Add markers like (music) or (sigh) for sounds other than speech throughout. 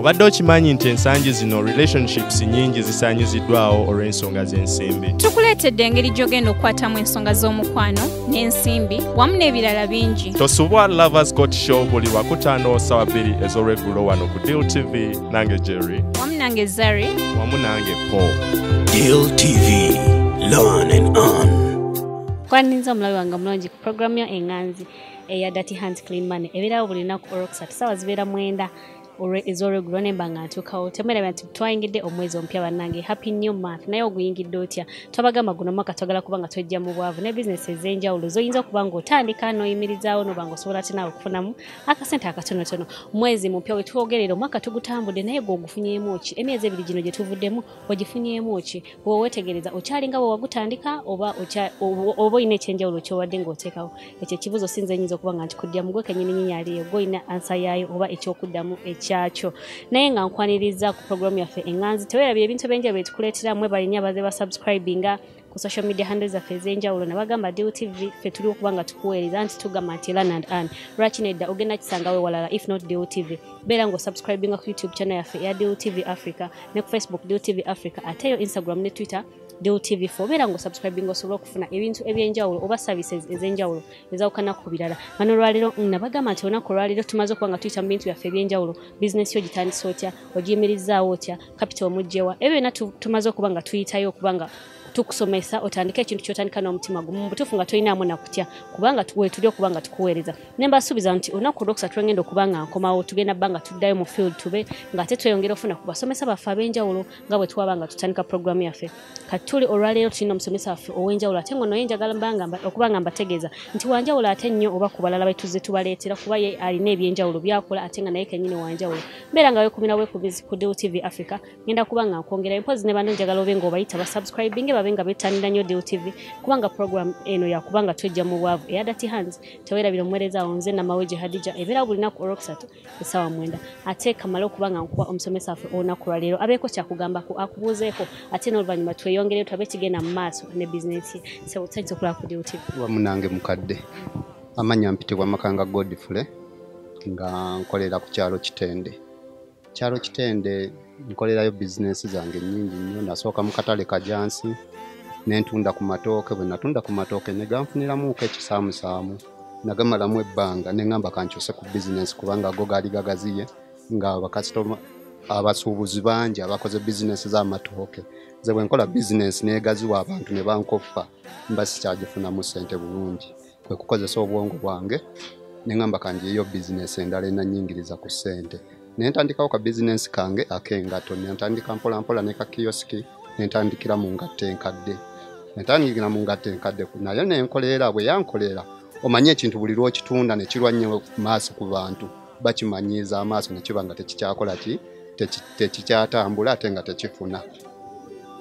obadde okimanyi nti ensangi zino relationships nyingi zisaanyiziddwawo olw'ensonga z'ensimbi. Tukuleetedde engeri gy'ogenda okukwatamu ensonga z'omukwano n'ensimbi wamu n'ebirala bingi. Tosubwa lovers court show buli lwakutaano sawa bbiri ez'olweggulo wano ku deal tv nange jerry. Wamu nange zari. Wamu nange paul. Deal TV. Learn and earn. kwaninza omulabi wange mulungi ku puroguramu yo eŋŋanzi eya dati hand clean money. Ebeerawo buli lunaku olwokusatu saawa zibeera mwenda olwe- ez'olweggulo nemba nga ntuukawo temwerabya nti twayingidde omwezi omupya bannange happy new month. Naye oguyingidde otya? Twabagamba guno mwaka twagala kuba nga twejja mu bwavu ne bizinesi ez'enjawulo zoyinza okuba ng'otandika n'oyimirizaawo noba nga osobola ate naawe okufunamu akasente akatonotono. Mwezi mupya we twogerera omwaka tugutambudde naye gwe ogufunyeemu ki emyezi ebiri gino gye tuvuddemu ogifunyeemu ki bwe weetegereza okyalinga bwe wagutandika oba oba olina ekyenjawulo kyowadde ng'oteekawo? Ekyo ekibuzo sinza nyinza okuba nga nkikudya mugwe kenyini nyinyaliyo gwe olina ansa yaayo oba ekyokuddamu ekyakyo naye nga nkwaniriza ku puroguramu yaffe eŋŋanzi teweerabye ebintu ebyenjawulo bye tukuleetera mwe balinye abaze basubscribinga ku social media handle zaffe ez'enjawulo ne bagamba deal tv ffe tuli okuba nga tukuweereza nti tugamba nti lan and an lwaki nedda? Ogenda kisangawe walala if not deal tv beera ng'osubscribinga ku youtube channel yaffe eya deal tv africa ne ku facebook deal tv africa ateyo instagram ne twitter deal tv 4 beera ng'osubscribinga osobola okufuna ebintu ebyenjawulo oba services ez'enjawulo ezawukana ku birala bano olwaleero nabagamba nti olunaku olwaleero tumaze okuba nga tuyita mu bintu byaffe ebyenjawulo bizinesi yo gitandisa otya ogiyimirizaawo otya capital omugjewa ebyo byonna tu- tumaze okuba nga tuyitayo okuba nga tukusomesa otandike ekintu kyotandika n'omutima gumu mubutuufu nga tolinaamu nakutya kubanga tu- wetuli okuba nga tukuweereza. Ne mbasuubiza nti olunaku olwokusatu lwengenda okuba nga nkomawo tugenda bba nga tuddayo mu field tube nga ate tweyongera ofuna ku basomesa baffe ab'enjawulo nga bwe twaba nga tutandika puroguramu yaffe. Kati tuli olwaleero tulina omusomesa waffe ow'enjawulo ate ngo noye njagala okuba nga mbategeeza nti wanjawulo ate nnyo oba ku balala betuzze tubaleetera kuba ye alina ebyenjawulo byakola ate nga naye kenyini wanjawulo mbeera nga wekumira wekubizi ku deal tv africa ngenda kuba nga nkwongera empozi ne bano njagala obe nga obayita basubscribinge babe nga bettanira nnyo deal tv kubanga program eno yakuba nga twejja mu bwavu eya dati hands teweerabira omuweereza awo nze namaweje hadija ebeerawo buli naku olwokusatu essaawa mwenda. Ate kamale okuba nga nkuwa omusomesa waffe olunaku lwaleero abeeko kyakugambako akubuuzeeko. Ate n'oluvannyuma tweyongereyo tulabe kigenda mu maaso ne bizinesi. Ye sewusanyiza okulaba ku deal tv wamu nange mukadde. Amanya mpitibwa makanga godfule nga nkolera ku kyalo kitende. Kyalo kitende nkolerayo bizinesi zange nyingi nnyo. Nasooka mu katale kajansi nentunda ku matooke bwe natunda ku matooke ne ganfuniramuuko ekisaamusaamu nagamalamu ebbanga neŋŋamba kankyuse ku bizinesi kubanga go gaali gagaziye nga bakasitoma abasuubuzi bangi abakoze bizinesi z'amatooke. Nze bwe nkola bizinesi neegaziwa abantu ne bankoppa mba sikyagifunamu ssente bulungi. Kwe kukozesa obwongo bwange neŋŋamba kanjiyeyo bizinesi endala enanyingiriza ku ssente nentandikawo ka bizinesi kange ak'engato nentandika mpolampola ne kakiyosiki nentandikira mu ngatto enkadde nentandikira mu ngatto enkadde naye nenkolera bwe yankolera omanye ekintu buli lwokitunda ne kirwa nnyo maaso ku bantu. Bakimanyiiza amaaso ne kiba nga tekikyakola ki? Teki- tekikyatambula ate nga tekifuna.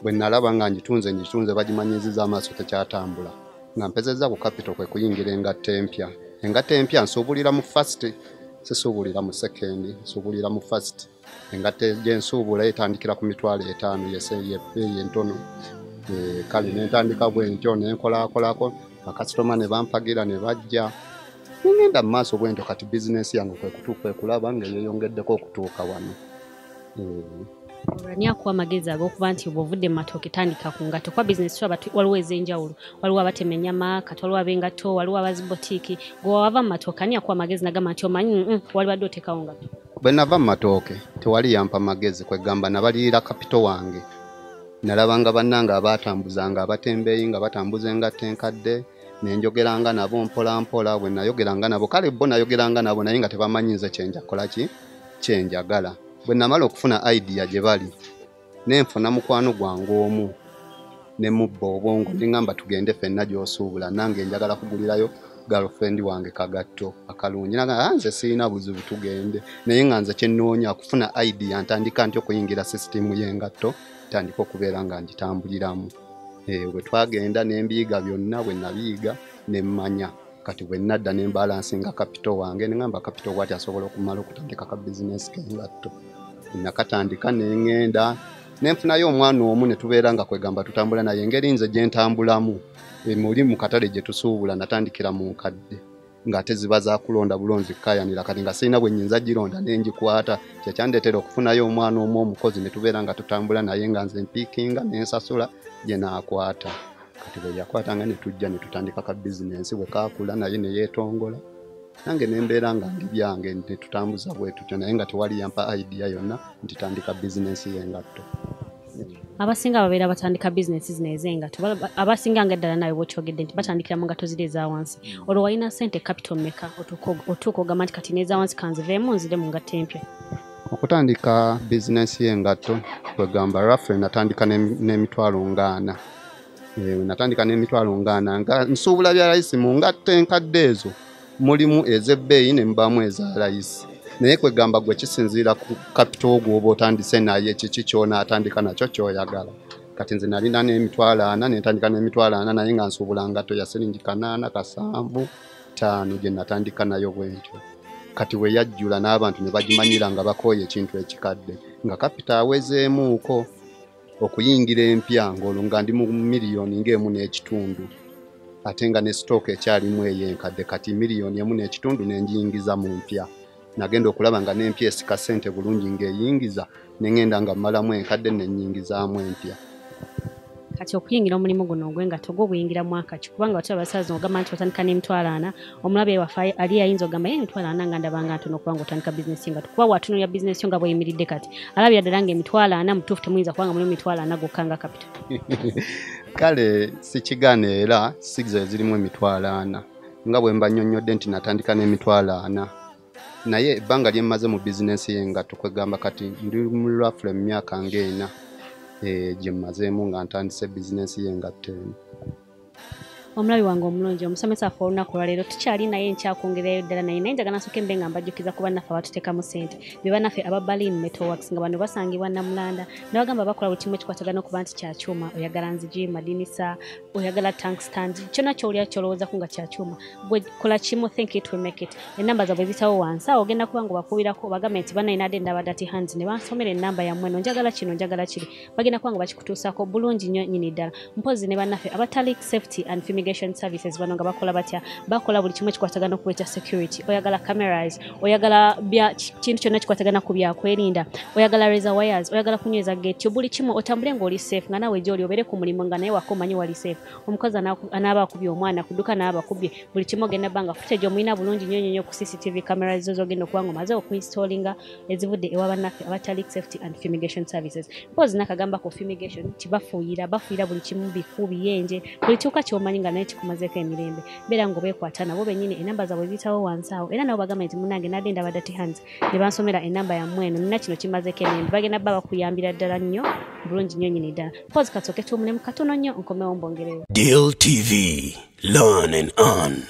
Bwe nalaba nga ngitunze ngitunze bagimanyiziza amaaso tekyatambula. Nga mpezezza ku capital kwe kuyingira engatto empya. Engatto empya nsuubulira mu fast sisuubulira mu sekendi nsuubulira mu fast engatto gyensuubula etandikira ku mitwalo etaano yebeeyi entono Eh, kale nentandika bwe ntyo nenkolakolako bakasitoma ne bampagira ne bajja. Nengenda mu maaso bwentyo kati bizinesi yange kwe kutuuka ekulaba nga yeyongeddeko okutuuka wano Olwani akuwa amagezi ag'okuba nti bw'ovudde mu matooke tandika ku ngatto kuba bizinesi waliwo ez'enjawulo. Waliwo abatema ennyama kati waliwo ab'engatto waliwo abazibotiiki gwe wava mu matooke ani akuwa amagezi nagamba nti omanyi "Mm, wali badde oteekawo ngatto bwe nava mu matooke tewali yampa magezi kwegamba nabalirira kapito wange. Nalaba nga bannange abatambuzanga abatembeeyi nga batambuza engatto enkadde nenjogeranga nabo mpolampola bwe nayogeranga nabo kale bo nayogeranga nabo naye nga tebamanyize kyenjakola ki? Kyenjagala bwe namala okufuna idea gye bali nenfuna mukwano gwange omu ne mubba obwongo neŋŋamba tugende ffenna gy'osuubula nange njagala kugulirayo girlfriend wange kagatto akalungi. Naga nze sirina buzibu tugende. Naye nga nze kyenoonya kufuna idea ntandika nti okuyingira sisitimu y'engatto ntandika okubeera nga ngitambuliramu. Eh, bwe twagenda nembiyiga byonna bwe nabiyiga nemmanya kati bwe nadda nembalansinga kapito wange neŋŋamba kapito bwati asobola okumala okutandika ka bizinesi k'engatto nakatandika neŋŋenda nenfunayo omwana omu ne tubeera nga kwegamba tutambula naye engeri nze gye ntambulamu. Emuli mu katale gye tusuubula natandikira mu nkadde ng'ate ziba zakulonda bulungi kukayanira kati nga sirina bwe nyinza gironda nengikwata kyekyandeetera okufunayo omwana omu omukozi ne tubeera nga tutambula naye nga nze mpiikinga nensasula gye naakwata kati bwe yakwatanga ne tujja ne tutandika ka bizinensi bwe kaakula naye ne yeetongola. Nange nembeera nga ndi byange ne tutambuza bwe tutyo naye nga tewali yampa idea yonna nti tandika bizinensi y'engatto. Abasinga babeera batandika bizinesi zino ez'engato Ba- abasinga nga eddala nawe bwokyogedde nti batandikira mu ngato ziri eza wansi. Olwo walina sente capital meka otuuka- ogamba nti kati n'eza wansi kanziveemu nzire mu ngatto empya. Okutandika bizinensi y'engatto kwegamba raffe natandika n'emi- n'emitwalo ngaana natandika n'emitwalo ngaana nga nsuubula bya layisi mu ngatto enkadde ezo mulimu ez'ebbeeyi ne mubaamu eza layisi. Naye kwegamba gwe kisinziira ku kapito gwoba otandise naye kiki kyonaatandika nakyo kyoyagala. Kati nze nalina n'emitwalo ana nentandika n'emitwalo ana naye nga nsuubula ngatto ya siringi kanaana kasanvu taano gye natandika nayo bwentyo. Kati we yajjula n'abantu ne bagimanyira nga bakooye ekintu ekikadde nga kapita awezeemuuko okuyingira empya ng'olwo nga ndi mu miliyoni ng'emu n'ekitundu ate nga ne sitooka ekyalimu eyo enkadde kati miliyoni emu n'ekitundu nenjiyingiza mu mpya. Nagenda okulaba nga n'empya esika ssente bulungi ng'eyingiza neŋŋenda nga mmalamu enkadde nenyingizaamu empya kati okuyingira omulimu guno ogwenga gwo oguyingira mwaka ki kubanga watera abasaza ogamba nti otandika n'emitwalo ana omulabe waffe ali ayinza ogamba ye emitwalo ana nga ndabanga ntono kubanga otandika bizinesi nga tukuba watunulira bizinesi nga bweyimiridde kati. Alabira ddala nga emitwalo ana mutuufu temuyinza kubanga mulimu emitwalo ana gokka nga kapita. (laughs) Kale sikigaana era sigizo ezirimu emitwalo ana nga bwe mba nnyonnyodde nti natandika n'emitwalo ana naye ebbanga lye mmaze mu bizinensi nga tukwegamba kati ndi mu lwafula mu myaka ng'ena. eh, gye mmazeemu nga ntandise bizinensi y'engatto eno omulabi wange omulungi omusomesa waffe olunaku olwaleero tukyali naye nkyakwongerayo ddala naye naye njagala nsooke mbe nga mbajjukiza ku bannaffe abatuteekamu ssente. Be bannaffe aba balin metalworks nga bano basangibwa namulanda. Nabagamba bakola buli kimu ekikwatagana okuba nti kyakyuma oyagala nzigi madinisa oyagala tank stand kyonna kyolya kyolowoozaku nga kyakyuma gwe kola kimu think it will make it. Enamba zaabwe zitawo wansi awo ogenda kuba nga obakubirako obagambe nti banainadde ndaba dati hands ne bansomera enamba yammwe no njagala kino njagala kiri. Bagenda kuba nga bakikutuusako bulungi nnyo nnyini ddala. Mpozi ne bannaffe abatalik safety and fumigation services bano nga bakola batya? Bakola buli kimu ekikwatagana ku ekya security. Oyagala cameras oyagala bya chintu kyonna kikwatagana ku byakwerinda oyagala razor wires oyagala kunyweza gate. Buli kimu otambule ng'oli safe nga nawe gyoli obeere ku mulimu nga naye wakomanyi wali safe. Omukazi anaba akubye omwana kuduka naaba akubye. Buli kimu ogenda bbanga footage omulina bulungi nnyo nnyo ku cctv cameras zo zogenda okuba maze omaze okuinstallinga ezivudde ewa bannaffe abatalik safety and fumigation services. Mpozi nakagamba ku fumigation tibafuuyira bafuuyira buli kimu biku biyenje buli kiwuka kyomanyi naye kikumazeeko emirembe. Beera ngaobeekwata nabo bennyini enamba zaabwe ziyitawo wansi awo. Era nabo bagambe nti munange nadde ndaba dati hands. Ne bansomera enamba yammwe eno nina kino kimazeeko emirembe. Bagenda bba bakuyambira ddala nnyo bulungi nnyo nnyini ddala. Mpozi kasooke tuwumulemu katono nnyo nkomewo mbongereyo Deal TV. Learn and earn.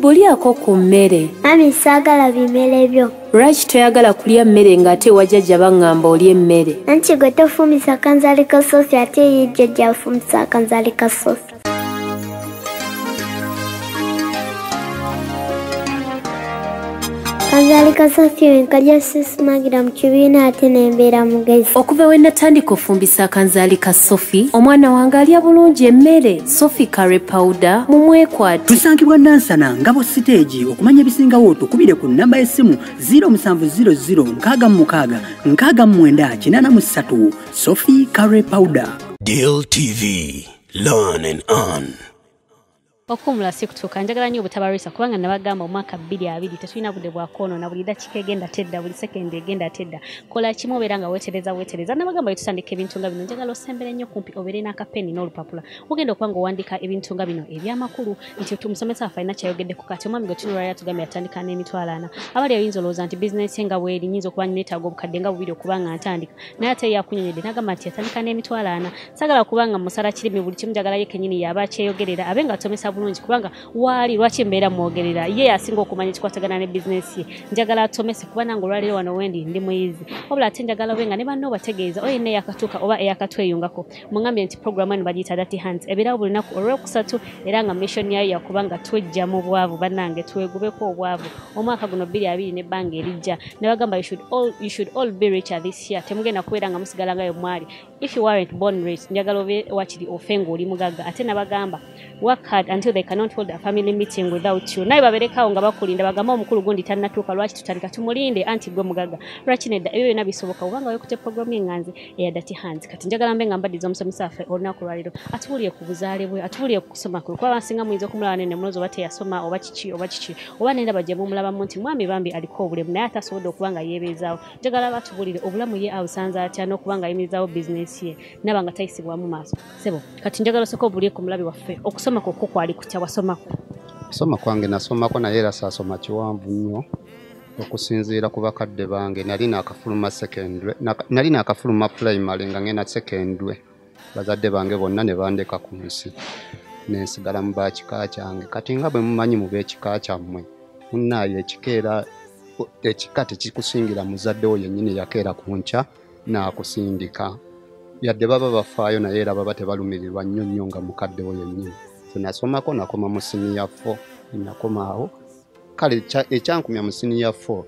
Kibubu lyako ku mmere. Mami saagala bimere byo. Lwaki toyagala kulya mmere ng'ate wajjajja baŋŋamba olya emmere anti gwe tofumisa kanzaali ka sofi ate ye jjajja afumisa akanzaali ka sofi kanzaali ka sofi wenkajja sisimagira mu kibiina ate nembeera mugezi okuva we natandika ofumbisa akanzaali ka sofi omwana wange alya bulungi emmere sofi kare pawuda mumwekwate tusangibwa nansana ngabo siteegi okumanya ebisingawo tukubire ku namba y'essimu 0700 sofi kare powder Deal TV. Learn and earn. Okuwumula si kutuuka njagala nnyo obutabalwisa kubanga nabagamba omwaka bbiri abiri tetulina budde bwakwonoona buli dakiika egenda tedda buli sekendi egenda tedda kola kimu obeera nga weetereza weetereza. Nabagamba betutandika ebintu nga bino njagala osembere nnyo kumpi obeere n'akapeni n'olupapula. Ogenda okuba nga owandiika ebintu nga bino ebyamakulu nti tumusomesa waffe alina kyayogedde ku kati omwami gwe tunulwali atugambye yatandika n'emitwalo ana abali oyinza olowooza nti bizinesi nga bweri nyinza okuba neetaaga obukadde nga bubiri okuba nga ntandika. Naye ate yakunyonyodde n'agamba nti yatandika n'emitwalo ana sagala kubanga musala kirimi buli kimu njagala ye kenyini yaba akyeyogerera abe nga atomesa bulungi kubanga waali lwaki mbeera mwogerera? Ye yasinga okumanya ekikwatagana ne bizinesi ye. Njagala atomese kuba nange olwaliro wano wendi ndi muyizi wabula ate njagala obe nga ne banno obategeeza oyo ne yakatuuka oba eyakatweyungako mugambye nti programu eno bagiyita dati hands. Ebeerawo buli lunaku olwokusatu era nga mission yayo yakuba nga twejja mu bwavu bannange twegubeko obwavu. Omwaka guno bbiri abiri nebbanga erijja. Ne bagamba you should all, you should all be richer this year. Temugenda kubeera nga musigala ngayo mwali. If you weren't born rich njagala obe wakiri ofe ng'oli mugagga. Ate nabagamba work hard until they cannot hold a family meeting without you. Naye baberekawo nga bakulinda bagamba omukulu gundi tannatuuka lwaki tutandika tumulinde anti gwe mugagga lwaki nedda? Ebyo byonna bisoboka. Obanga wekute programu enganzi eya dati hands kati njagala mbe nga mbaddiza omusomesa waffe olunaku lwaliro atubuulire ku buzaale bwe atubuulire ku kusoma kwe. Kuba basinga muyinza okumulaba nene mulozi oba teyasoma oba kiki oba kiki. Oba nendaba gye mumulabamu nti mwami bambi aliko obulemu naye ate asobodde okuba nga yeebeezaawo. Njagala batubuulire obulamu ye abusanze atya n'okuba nga ayimirizaawo bizinesi ye? Naba nga tayisibwamu maaso. Sebo kati njagala osooka obuulire ku mulabi waffe. Okusoma kwokwo kwali kutya wasomako? Kusoma kwange nasomako naye era saasoma kiwanvu nnyo okusinziira ku bakadde bange. Nali naakafuluma naka- nali naakafuluma primary nga ngenda secondary. Bazadde bange bonna ne bandeka ku nsi. Nensigala mu bakika kyange. Kati nga bwe mumanyi mu b'ekika kyammwe munnaayo ekikeera ekika tekikusingira muzadde wo yennyini yakeera ku nkya n'akusindika. Yadde baba bafaayo naye era baba tebalumirirwa nnyo nnyo nga mukadde wo yennyini senasomako nakoma mu siniya fo nakoma awo. Kale ekya- ekyankumya mu siniya fo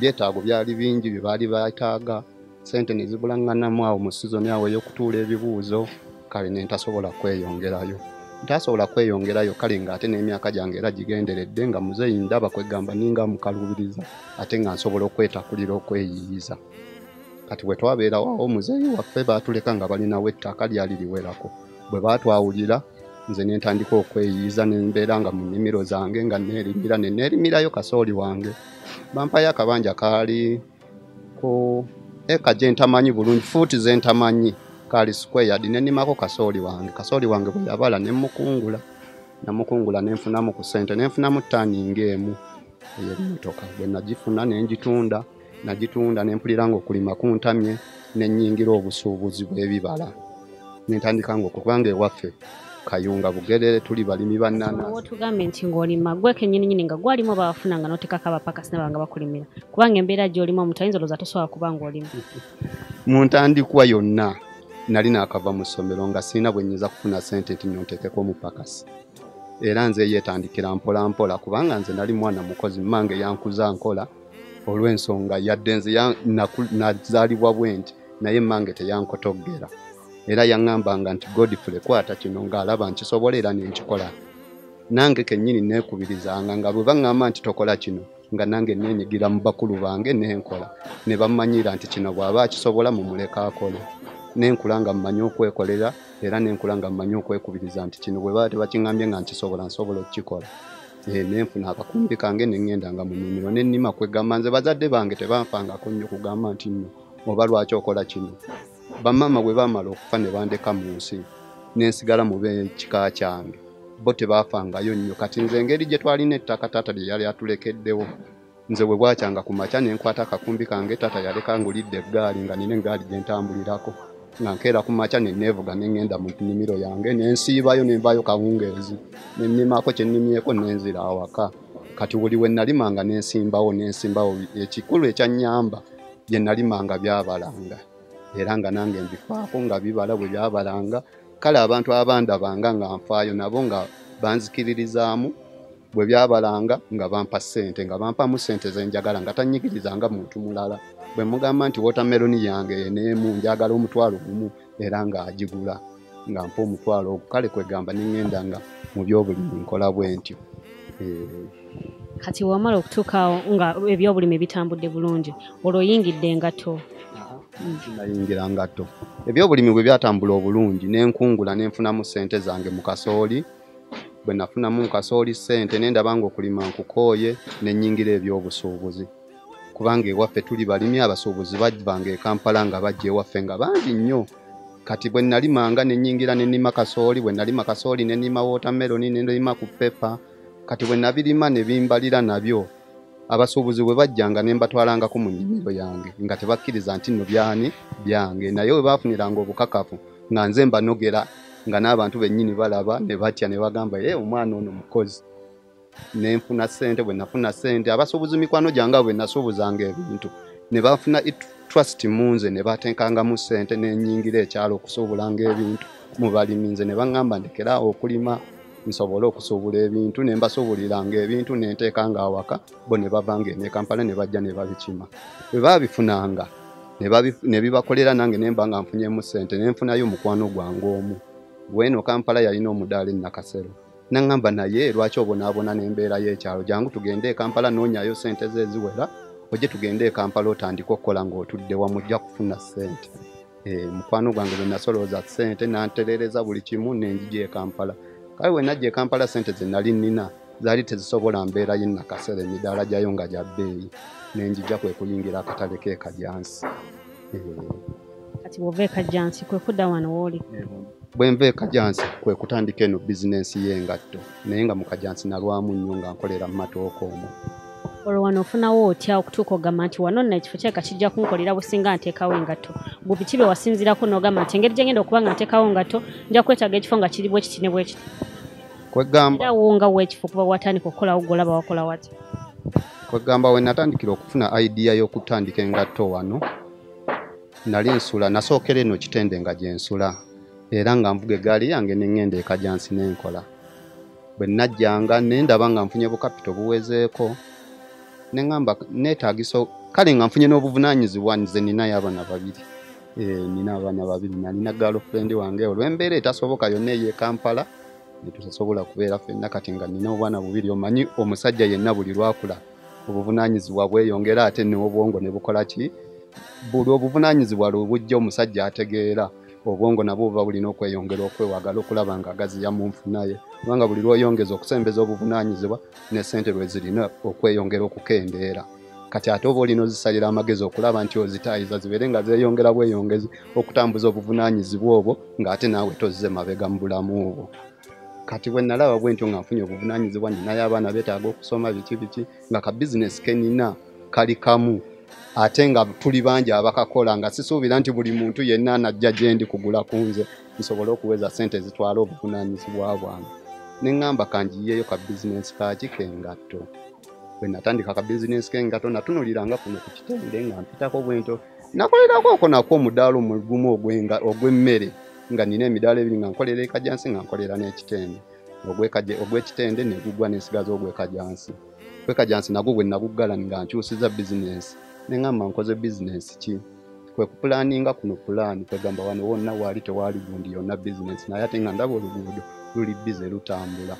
byetaago byali bingi bye baali baetaaga sente ne zibulaŋŋanamu awo mu sizoni awo ey'okutuula ebibuuzo. Kale ne ntasobola kweyongerayo. Ntasobola kweyongerayo kale ng'ate n'emyaka gyange era gigenderedde nga muzeeyi ndaba kwegamba ninga mukalubiriza ate nga nsobola okwetakulira okweyiyiza kati bwe twabeerawo awo muzeeyi waffe baatuleka nga balinawo ettaka lyali liwerako. Bwe baatwawulira nze ne ntandika okweyiyiza ne mbeera nga mu nnimiro zange nga neerimira ne neerimirayo kasooli wange. Bampayo akabanja kaali ku eka gye ntamanyi bulungi fuuti ze ntamanyi kaali squared ne nnimako kasooli wange. Kasooli wange bwe yabala ne mukungula namukungula ne nfunamu ku ssente ne nfunamu ttaaninga emu ey'emmotoka bwe nagifuna ne ngitunda nagitunda ne mpulira ng'okulima kuntamye ne nnyingira obusuubuzi bw'ebibala ne ntandika ng'okubanga ewaffe kayunga bugerere tuli balimi bannanasi wotugambye nti ng'olima gwe kennyini nyini nga gwalimu bawafunanga n'otekako abapakasi ne banga bakulimira. Kubanga embeera gy'olimu omuntu ayinza olowooza tosobola kuba ng'olima. (laughs) Mu ntandikwa yonna nali naakava mu ssomero nga sirina bwe nnyinza kufuna ssente nti nonteekeko omupakasi. Era nze yeetandikira mpola mpola kubanga nze nali mwana mukozi mmange yankuza nkola. Olw'ensonga yadde nze nazaalibwa bwe nti naye mmange teyankotoggera era yaŋŋambanga nti godfrey kwata kino ng'alaba nkisobola era nenkikola nange kennyini neekubirizanga nga bwe baŋŋamba nti tokola kino nga nange neenyigira mu bakulu bange nenkola ne bammanyira nti kino bw'aba akisobola mumuleka akole. Nenkula nga mmanyi okwekolera era nenkula nga mmanyi okwekubiriza nti kino bwe baba tebakiŋŋambye nga nkisobola nsobola okukikola. Eh, nenfuna akakumbi kange neŋŋendanga mu nnimiro nennima kwegamba nze bazadde bange tebanfangako nnyo kugamba nti nno oba lwaki okola kino bamaama bwe baamala okufa ne bandeka mu nsi nensigala mu b'ekika kyange. Bo tebaafangayo nnyo. Kati nze engeri gye twalina ettaka taata lye yali atulekeddewo. Nze bwe bwakyanga ku makya ne nkwata akakumbi kange taata yaleka ngulidde eggaali nga nina eggaali gye ntambulirako. Nga nkeera ku makya ne neevuga ne ŋŋenda mu nnimiro yange ne nsiibayo ne nvaayo kawungeezi. Ne nnimako kye nnimyeko ne nzira awaka. Kati buli we nalimanga ne nsimbawo ne nsimbawo. Ekikulu ekyannyamba bye nalimanga byabalanga era nga nange mbifaako nga bibala bwe byabalanga. Kale abantu abandabanga nga nfaayo nabo nga banzikiririzaamu bwe byabalanga nga bampa ssente nga bampamu ssente zenjagala nga tannyigirizanga muntu mulala. Bwe mugamba nti wotameroni yange eneemu njagala omutwalo gumu era ng'agigula nga mpa omutwalo ogwo kale kwegamba neŋŋenda nga mu byobulimi nkola bwe ntyo. Eh, kati wamala okutuukaawo nga ebyobulimi bitambudde bulungi olwo oyingidde engato nayingira ngatto ebyobulimi bwe byatambula obulungi nenkungula nenfunamu ssente zange mu kasooli bwe nafunamu nkasooli ssente ne ndaba nga okulima nkukooye ne nnyingira ebyobusuubuzi. Kubanga ewaffe tuli balimi abasuubuzi bavanga e kampala nga bajja ewaffe nga bangi nnyo. Kati bwe nalimanga ne nnyingira ne nnima kasooli bwe nalima kasooli ne nnima wootameroni ne nnima ku pepa kati bwe nabirima ne bimbalira nabyo abasuubuzi bwe bajjanga ne mbatwalangako mu nnimiro yange nga tebakkiriza nti nno byani byange. Naye bwe baafuniranga obukakafu nga nze mbanogera nga n'abantu bennyini balaba ne batya ne bagamba ye omwana ono mukozi. Ne nfuna ssente bwe nafuna ssente. Abasuubuzi mikwano gyange abo bwe nasuubuzanga ebintu. Ne bafuna trust mu nze ne batenkangamu ssente ne nnyingira ekyalo okusuubulanga ebintu mu balimi nze. Ne baŋŋamba ndekeraawo okulima nsobole okusuubula ebintu ne mbasuubuliranga ebintu ne nteekanga awaka bo ne bavanga eno e kampala ne bajja ne babikima. Bwe baabifunanga ne bibakolera nange ne mba nga nfunyemu ssente ne nfunayo mukwano gwange omu. Bweno kampala yalina omudaala e nakasero. Naŋŋamba naye lwaki obonaabona n'embeera y'ekyalo? Jangu tugende e kampala noonyayo ssente ze eziwera ojje tugende e kampala otandike okukola ng'otudde wamu ojja kufuna ssente. Eh, mukwano gwange bwe nasolooza ssente nantereereza buli kimu nenjija e kampala kale bwe najja e kampala ssente ze nali nnina zaali tezisobola mbeera ye nakasera emidaala gyayo nga gya bbeeyi nenjija kwe kuyingira akatale k'ekajansi kati bw'ova ekajjansi kwe kudda wano wooli bwe nva ekajansi kwe kutandika eno bizinensi y'engatto naye nga mu kajansi nalwamu nnyo nga nkolera mu matooka omwo olwo wano ofunawo otya okutuuka ogamba nti wano nno ekifo kyeka kijja kunkolera businga nteekawo engatto. Bwe biki bye wasinziirako n'ogamba nti engeri gyengenda okuba nga nteekawo engatto nja kwetaaga ekifo nga kiri bwe kiti ne bwe kiti. Kwegamba era wo nga weekifo kuba watandika okukolawo golaba wakola wati kwegamba we natandikira okufuna idea y'okutandika engatto wano. Nali nsula nasookera eno kitende nga gye nsula. Era nga nvuga egaali yange neŋŋenda ekajansi n'enkola bwe najjanga ne ndaba nga nfunye bukapito buwezeeko ne ŋŋamba neetaagisa kale nga nfunye n'obuvunaanyizibwa nze ninayo abaana babiri. Eh, nina abaana babiri nalina girlfriend wange olw'embeera etasoboka yonna ey'e kampala netusasobola kubeera ffenna kati nga nina obwana bubiri omanyi omusajja yenna buli lwakula obuvunaanyizibwa bweyongera ate n'obwongo ne bukola ki? Buli obuvunaanyizibwa lwe bujja omusajja ategeera obwongo nabwo buba bulina okweyongera okwewagala okulaba nga agaziya mu nfunaye kubanga buli lwoyongeza okusembeza obuvunaanyizibwa ne ssente lwe zirina okweyongera okukendeera. Kati ate oba olina ozisalira amagezi okulaba nti ozitaayiza zibeere nga zeeyongera bweyongezi okutambuza obuvunaanyizibwa obwo ng'ate naawe tozze mabega mu bulamu obwo. Kati bwe nalaba bwe ntyo nga nfunye obuvunaanyizibwa ninayo abaana beetaaga okusoma biki biki nga ka bizinesi ke nina kali kamu ate nga tuli bangi abakakola nga sisuubira nti buli muntu yenna anajja gye ndi kugula ku nze nsobole okuweza ssente zitwala obuvunaanyizibwa bwange. Ne ŋŋamba kanjiyeeyo ka bizinesi kaaki k'engatto bwe natandika ka bizinesi k'engatto natunuliranga kuno ku kitende nga mpitako bwento. Nakolerako oko nako omudaala omugumu ogw'emmere nga nina emidaala ebiri nga nkolera ekajansi nga nkolera n'ekitende. Ogw'ekitende ne gugwa n'ensigaza ogw'ekajansi gw'ekajansi nagwo bwe naguggala nga nkyusiza bizinesi ne ŋŋamba nkoze bizinesi ki? Kwe kupulaaninga kuno pulaani kwegamba wano wonna waali tewaali gundi yonna bizinesi naye ate nga ndaba oluguudo luli bize lutambula.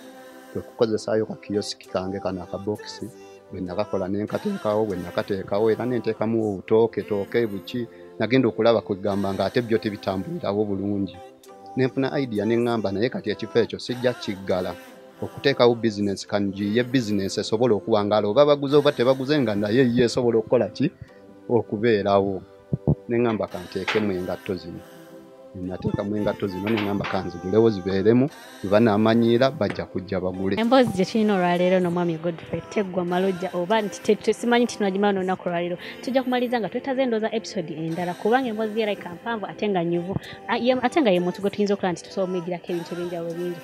Kwe kukozesaayo kakiyosiki kange kano akabokisi bwe nakakola ne nkateekawo bwe nakateekawo era ne nteekamu obutooke tooke buki. Nagenda okulaba kwegamba nga ate byo tebitambulirawo bulungi. Nenfuna idea ne ŋŋamba naye kati ekifo ekyo sijja kiggala okuteekawo bizinesi kanjiye bizinesi esobola okuwangaala oba baguze oba tebaguze nga naye ye esobola okukola ki? Okubeerawo. Ne ŋŋamba kanteekemu engatto zino nateekamu engatto zino ne ŋŋamba kanzigulewo zibeeremu bwe banaamanyiira bajja kujja bagule. Emboozi gye tulina olwaleero n'omwami godfrey teggwa malojja oba nti simanyi nti tunagimala n'olunaku olwaleero tujja kumaliza nga twetaze endooza episode endala kubanga emboozi yerayika mpanvu ate nga nyuvu ate nga ye muntu gwe tuyinza okulaba nti tusobola omuyigirako ebintu ebyenjawulo bingi.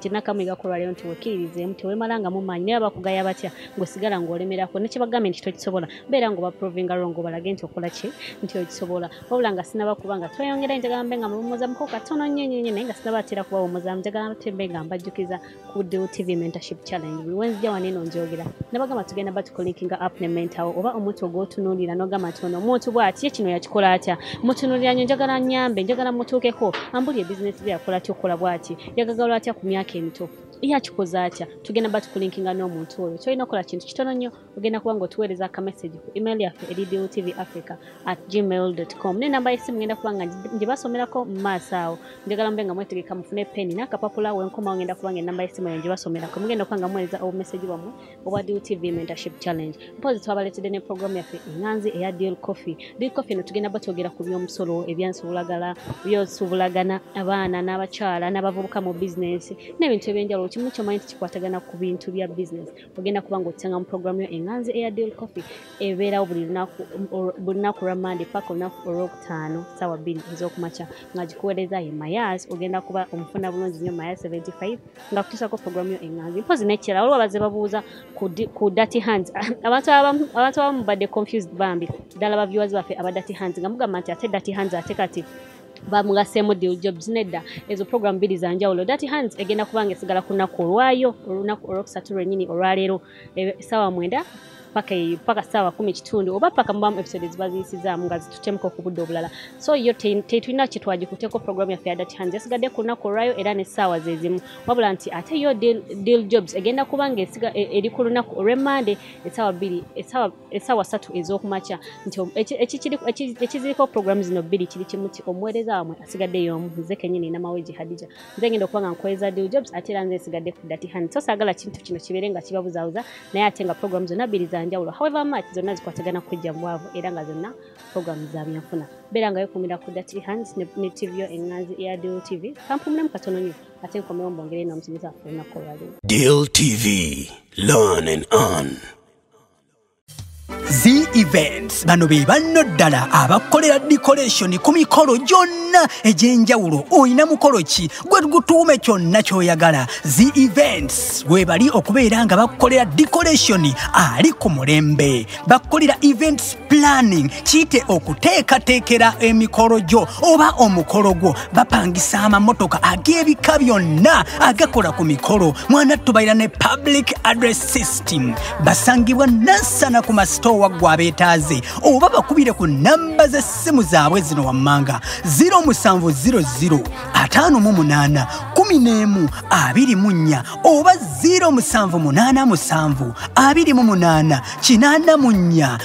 Kyenakamuyigaku olwaleero nti wekkiririzeemu teweemalangamu maanyi naye abakugaya batya ng'osigala ng'olemerako nekyebagambe nti tokisobola mbeera ng'obaprovinga wrong obalage nti okola ki nti okisobola wabula nga sinaba kuba nga tweyongera njagala mbe nga mulumuzamuko katono nnyo nnyo naye nga sinabatera kubawumuzamu njagala tembe nga mbajjukiza ku Deal TV mentorship challenge. Buli wenzija wano eno njogera. Nabagamba tugenda batukolinkinga up ne mentawo oba omuntu ogwotunuulira n'ogamba nti ono omuntu bw'ati ye kino yakikola atya? Mutunuulira nnyo njagala nnyambe njagala mutuukeko. Ambuli ebizinesi bye yakola ty okukola bw'ati? Yagagalwa atya ku myaka emito yakikoze atya tugenda ba tukulinkinga n'omuntu oyo kyolina okukola kintu kitono nnyo ogenda kuba nga otuweereza akamessage ku email yaffe eri tv africa at gmail com. Nenamba yesimu ngenda kuba nga gye basomerako mu maaso awo njagala mube nga mwetegeka mufune peni. N'akapapula wenkomawo ngenda kuba nga enamba yesimu eyo gye basomerako mugenda kuba nga muweereza obumessage bwammwe obwa TV mentorship challenge. Mpozi twabaleetedde ne programu yaffe enganzi eya deal coffee. Deal coffee eno tugenda batwogera ku by'omusolo ebyansuubulagala by'osuubulagana abaana n'abakyala n'abavubuka mu bizinesi n'ebintu ebyenjawulo kimu kyomanyi nti kikwatagana ku bintu bya bizinesi ogenda kuba nga otusanga mu programu yo enganzi eya deal coffee ebeerawo buli lunaku lwa mande paka olunaku olwokutaano saawa bbiri ez'okumakya nga gikuweereza ye mayas ogenda kuba omufuna bulungi nnyo mayas 75 nga kutusako programu yo enganzi mpozi nekirala waliwo abaze babuuza ku di- ku dati hands. (laughs) Abantu abamu badde confused bambi. Ddala baviewers baffe aba dati hands nga mugamba nti ate dati hands ate kati bamugaseemu deal jobs nedda. Ezo program bbiri za njawulo. Dati hands egenda kuba nga esigala ku lunaku olwayo olunaku olwokusatu lwennyini olwaleero. Essaawa mwenda paka eyo paka saawa kumi kitundu oba paka mubamu episode zibaziyisizaamu nga zitutemuka ku budde obulala. So yo te- tetulina kyetwagikuteeko program yaffe ya dati hands yasigadde ku lunaku olwayo era n'essaawa zezimu wabula nti ate yo deal, jobs egenda kuba nga e- eri ku lunaku olw'emmande essaawa bbiri essaawa essaawa ssatu ez'okumakya nti ekiziriko program zino bbiri kiri kimu ti omuweereza wamwe asigadde y'omu nze kenyini namaweji hadija nze ngenda okuba nga nkoleza deal jobs ate era nze nsigadde ku dati hand so saagala kintu kino kibeere nga kibabuzaabuza naye ate nga program zonna bbiri za njawulo however much zonna zikwatagana kujja bwavu era nga zonna program za byanfuna beera nga yekumira ku dati hands ne, ne tv yo enganzi eya deal tv kampumulemu katono nnyo ate nkomewo mbongere n'omusomesa waffe olunaku olwaleero Deal TV. Learn and earn. Events. Bano be banno ddala abakolera decoration ku mikolo gyonna egy'enjawulo. Olina mukolo ki? Gwe gutuume kyonna ky'oyagala. Z events. We bali okubeera nga bakolera decoration ali ku mulembe. Bakolera events planning. Kiyite okuteekateekera emikolo gyo oba omukolo gwo. Bapangisa amamotoka ag'ebika byonna agakola ku mikolo. Mwana tubaira ne public address system. Basangibwa nansana ku masitoowa gwe abeetaaze oba bakubire ku namba z'essimu zaabwe zino wammanga 0700 58 11 24 oba 0787 28 84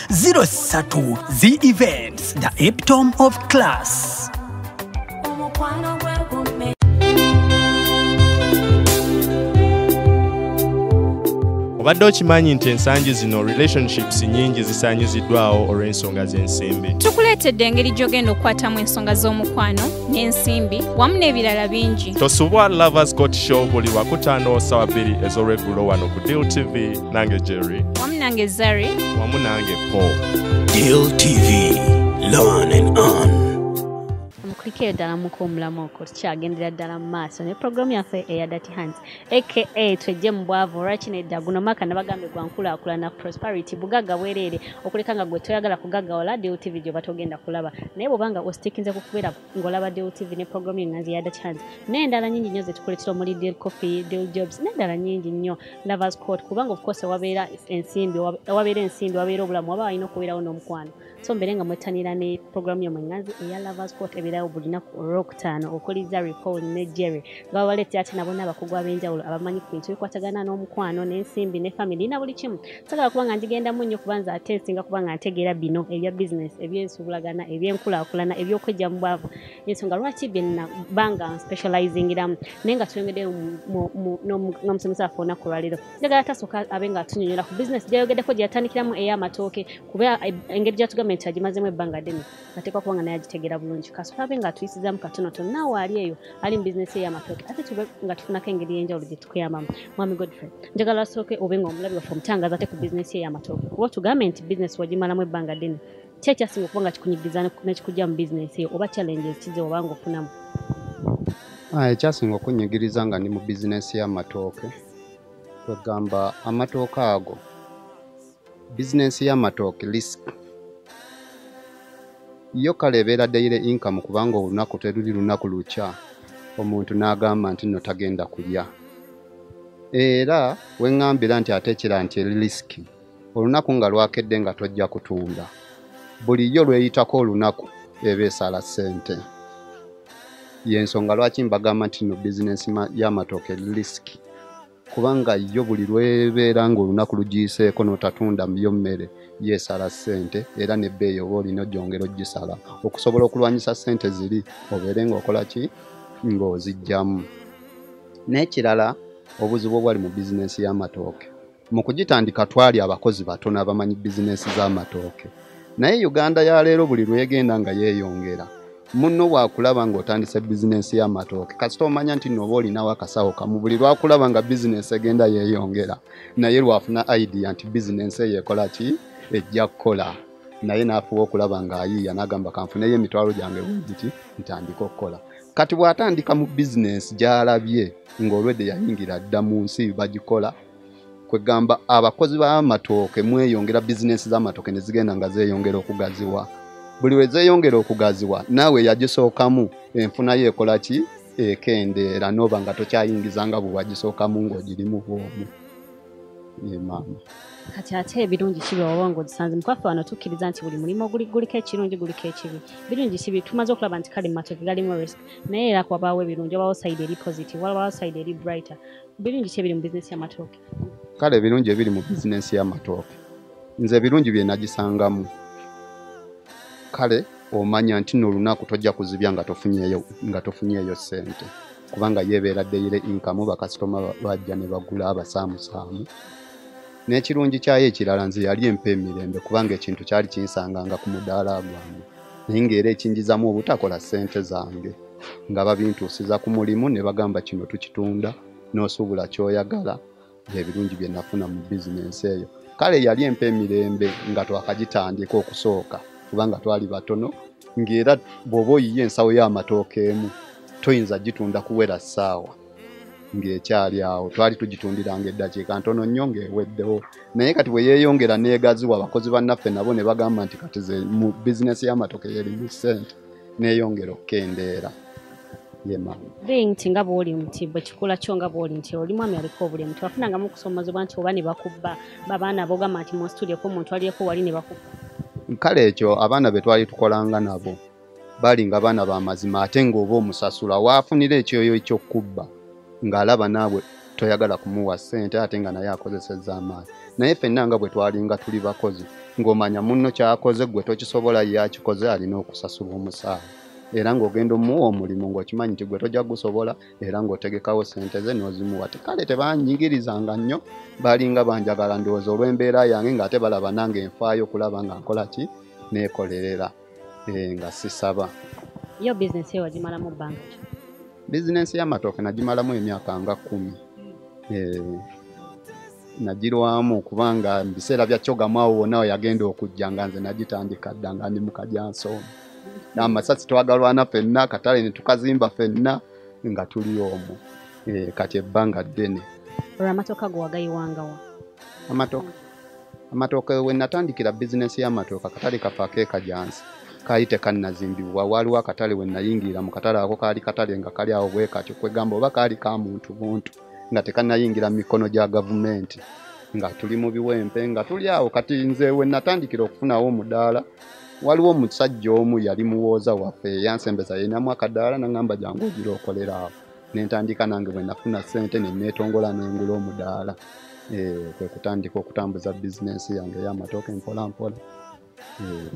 03 the events the epitome of class obadde okimanyi nti ensangi zino relationships nyingi zisaanyiziddwawo olw'ensonga z'ensimbi tukuleetedde engeri gy'ogenda okukwatamu ensonga z'omukwano n'ensimbi wamu n'ebirala bingi tosubwa lovers got show buli wakutaano sawa bbiri ez'olweggulo wano ku deal tv nange jerry wamu nange zari wamu nange paul Deal TV. Learn and earn. Mukuliko eyo ddala muko omulamu oko tukyagendera ddala mu maaso ne programu yaffe eya dati hands aka twejje mu bwavu olwaki nedda guno maka nabagambye gwankulaakulana prosperity bugagga bwereere okuleka nga gwe toyagala kugaggawala deal tv gyoba togenda kulaba naye bwobanga ositikinze ku kubeera ng'olaba deal tv ne programu yenganzi ya dati hands n'endala nyingi nnyo zetukuletera omuli deal coffee deal jobs n'endala nyingi nnyo lovers court kubanga of course wabeera ensimbi wabeera ensimbi wabeera obulamu waba walina okubeerawo n'omukwano so mbeere nga mwettanira ne programu yomwe enganzi eya lovers court ebeerawo buli lunaku olwokutaano okuliza repol ne jerry. Nga babaleetera ate nabo n'abakugu ab'enjawulo abamanyi ku bintu bikwatagana n'omukwano n'ensimbi ne family na buli kimu. Sagala kuba nga njigendamu nnyo kubanza ate nsinga kuba nga ntegeera bino ebya business ebyensuubulagana ebyenkulaakulana ebyokwejja mu bwavu. Ensonga lwaki byenabanga specializingiramu? Naye nga tuyongeddeyo n'omusomesa waffe olunaku olwaleero njagala tasooka abe nga atunyonyola ku business gyayogeddeko gye yatandikiramu ey'amatooke kuba engeri gyatugambye nti agimazemu ebbanga ddene ateekwa kuba nga naye agitegeera bulungi. Kasooka abe nga atuyisizaamu katonotono naawe ali eyo ali mu bizinesi ey'amatooke ate tube nga tufunako engeri y'enjawulo gye tukuyambamu. Mwami godfrey njagala asooke obe nga omulabi waffe omutangaza ate ku bizinesi ey'amatooke kuba otugambe nti bizinesi wagimalamu ebbanga ddene ki ekyasinga okuba nga kikunyigiriza nekikujja mu bizinesi eyo oba challenges kize oba nga ofunamu ekyasinga okunyigiriza nga ndi mu bizinesi y'amatooke kwegamba amatooke ago bizinesi y'amatooke risk yo kale ebeera daire income kubanga olunaku teruli lunaku lukya omuntu n'agamba nti nno tagenda kulya. Era weŋŋambira nti ateekera nti eri risiki olunaku nga lwakedde nga tojja kutunda. Bulijjo lweyitako olunaku eba esala ssente. Yensonga lwaki mbagamba nti no bizinesi ma- y'amatooke eri risiki kubanga yo buli lwebeera ng'olunaku lugiyiseeko n'otatunda yo mmere yeesala ssente era nebbeeyi oba olina ojjongera ogisala. Okusobola okulwanyisa ssente ziri obeere ng'okola ki? Ng'ozijjamu n'ekirala obuzibu obwali mu bizinensi y'amatooke. Mu kugitandika twali abakozi batono abamanyi bizinensi z'amatooke. Naye uganda ya leero buli lwegenda nga yeeyongera. Munno bwakulaba ng'otandise bizinensi y'amatooke kasita omanya nti nooba olinawo akasawo kamu buli lwakulaba nga bizinensi egenda yeeyongera. Naye lwafuna idea nti bizinensi eyo ekola ki ejja kukola. Naye n'afuba okulaba ng'ayiiya n'agamba kanfuneyo emitwalo gyange bwegiti ntandika okukola. Kati bw'atandika mu bizinensi gy'alabye ng'olwedde yayingira dda mu nsi bagikola kwegamba abakozi b'amatooke mweyongera bizinensi z'amatooke ne zigenda nga zeeyongera okugaziwa. Buli lwe zeeyongera okugaziwa naawe yagisookamu enfuna yo ekola ki? Ekendeera n'oba nga tokyayingizanga bwe wagisookamu ng'ogirimu bwomu. Ye maama kati ate ebirungi kibi oba ng'ogisanze mukwafe wano tukkiriza nti buli mulimu guli- guliko ekirungi guliko ekibi. Birungi kibi tumaze okulaba nti kale mumatoke galimu risk. Naye era wabaawo ebirungi wabaawo side eri positive wabaawo side eri brighter. Birungi ki ebiri mu bizinesi y'amatooke kale ebirungi ebiri mu bizinensi y'amatooke nze ebirungi bye nagisangamu. Kale omanya nti n'olunaku tojja kuzibya nga tofunyeeyo ssente. Kubanga yeebeera daily income bakasitoma ba- bajja ne bagula abasaamusaamu n'ekirungi kyayo ekirala nze yali empa emirembe kubanga ekintu kyali kinsanganga ku mudaala gwange. Naye ng'era ekinjizamu obutakola ssente zange. Nga babintuusiza ku mulimu ne bagamba kino tukitunda n'osuubula ky'oyagala byebirungi bye nafuna mu bizinensi eyo. Kale yali empa emirembe nga twakagitandika okusooka kubanga twali batono ng'era bw'oba oyiye ensawo y'amatooke emu toyinza gitunda kuwera ssaawa ng'ekyali awo. Twali tugitundiranga eddakiika ntono nnyo ng'eweddewo. Naye kati bwe yeeyongera neegaziwa abakozi bannaffe nabo ne bagamba nti kati ze mu bizinensi y'amatooke yerimu ssente. Neeyongera okukendeera nti nga bw'oli nti bwe kikula kyo nga bw'oli nti oli mwami aliko obulemu. Tewafunangamu okusomozebwa nti oba ne bakubba babaana bogamba nti mu situdioko omuntu aliyeko wali ne bakubba. Kale ekyo abaana be twali tukolanga nabo. Baali nga baana b'amazima ate ng'oba omusasula waafunira ekyoyo ekyokubba ng'alaba naabwe toyagala kumuwa ssente ate nga naye akozesezza amaanyi naye ffenna nga bwe twalinga tuli bakozi ng'omanya munno kyakoze gwe tokisobola ye akikoze alina okusasula omusaala era ng'ogenda omuwa omulimu ng'okimanyi nti gwe tojja gusobola era ng'otegekawo ssente ze n'ozimuwa. Tekale tebanyigirizanga nnyo baalinga banjagala ndowooza olw'embeera yange ng'ate balaba nange enfaayo okulaba nga nkola ki? Neekolerera eh, nga sisaba. Yo bizinesi eyo wagimalamu bbanga ki bizinensi y'amatooke nagimalamu emyaka nga kumi. Eh, nagirwamu kubanga mu biseera bya kyogamu awo wonna we yagenda okujja nga nze nagitandika dda nga ndi mu kajansooni amasasi twagalwana ffenna katale ne tukazimba ffenna nga tuli omwo Eh, kati ebbanga ddene. Olwo amatooka go wagayiwangawa amatooke. Amatooke we natandikira bizinensi y'amatooke akatale kaffe akeekajansi kaali tekannazimbibwa waaliwo akatale we nayingirira mu katale ako kaali katale nga kali awo bwe katyo kwegamba oba kaali ka muntu buntu nga tekannayingira mu mikono gya gavumenti nga tuli mu biwempe nga tuli awo. Kati nze we natandikira okufunawo omudaala waliwo omusajja omu yali muwooza waffe yansembeza yinamu akadaala naŋŋamba jangu ogira okolera awo. Nentandika nange bwe nafuna ssente ne neetongola nengula omudaala. Eh, kwe kutandika okutambuza bizinensi yange ey'amatooke mpola mpola. Eh,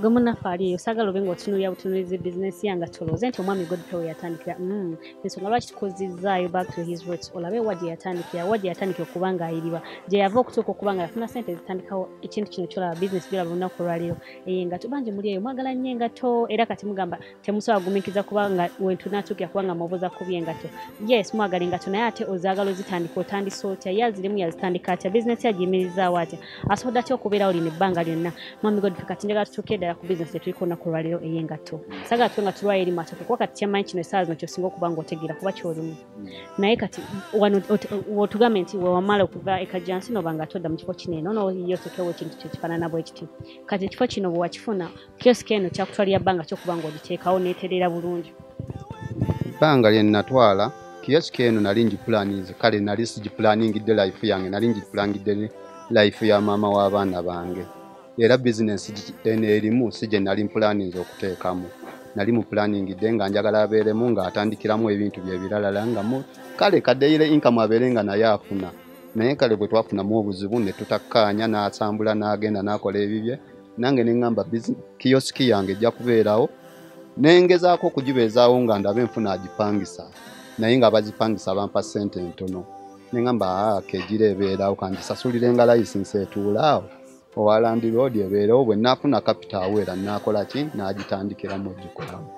gwe munaffe ali eyo saagala obe ng'otunuulira butunuulizi bizinesi yange tolooze nti omwami godfrey we yatandikira. Mm, ensonga lwaki tukozizaayo back to his roots? Olabe wa gye yatandikira wa gye yatandikira okuba ng'ayiriba gye yava okutuuka okuba nga yafuna sente zitandikawo ekintu kino kyolaba bizinesi byolaba olunaku olwaleero. Engato bangi muli eyo mwagala nnyo engato era kati mugamba temusobola kugumikiza kuba nga wentunaatuukira kuba nga mubuuza kubi engato yes mwagala engato naye ate ozaagala ozitandika otandisa otya? Ye azirimu yazitandika atya? Bizinesi yagiyimirizaawo atya? Asobodde atya okubeerawo lino ebbanga lyonna? Mwami godfrey kati njagala tutuuke ddala ku bizinesi etuliko olunaku olwaleero ey'engato sagala tuwe nga tulwayo eri matoke kuba kati kyamanyi kino essaawa zino kyosinga okuba ng'otegeera kuba kyolimu naye kati wano ot- wotugambe nti wewamala okuva ekajansi noba nga todda mu kifo kino eno nooyo otekewo ekintu kyo kifaanana bwe kiti. Kati ekifo kino bwe wakifuna kiosiki eno kyakutwalira bbanga kyokuba ng'ogiteekawo neeterera bulungi. Ebbanga lye natwala kiyosiki eno nali ngipulaninze kale nali sigiplaningidde life yange nali ngipulangidde life ya maama w'abaana bange era bizinensi eno erimu si gye nali mpulaninze okuteekamu. Nali mu planingidde nga njagala abeeremu ng'atandikiramu ebintu bye biralala nga mu kale kadeyire inkamu abeere nga naye afuna. Naye kale bwe twafunamu obuzibu ne tutakkaanya n'asambula n'agenda n'akola ebibye nange ne ŋŋamba kiyosiki yange ejja kubeerawo nengezaako okugibeezaawo nga ndaba enfuna agipangisa naye nga bazipangisa bampa ssente ntono. Neŋŋamba aa kegira ebeerawo kandisasulire nga layisinsi etuulaawo owa landi road ebeerewo bwe naafuna kapita aweera naakola ki? N'agitandikiramu ogikolamu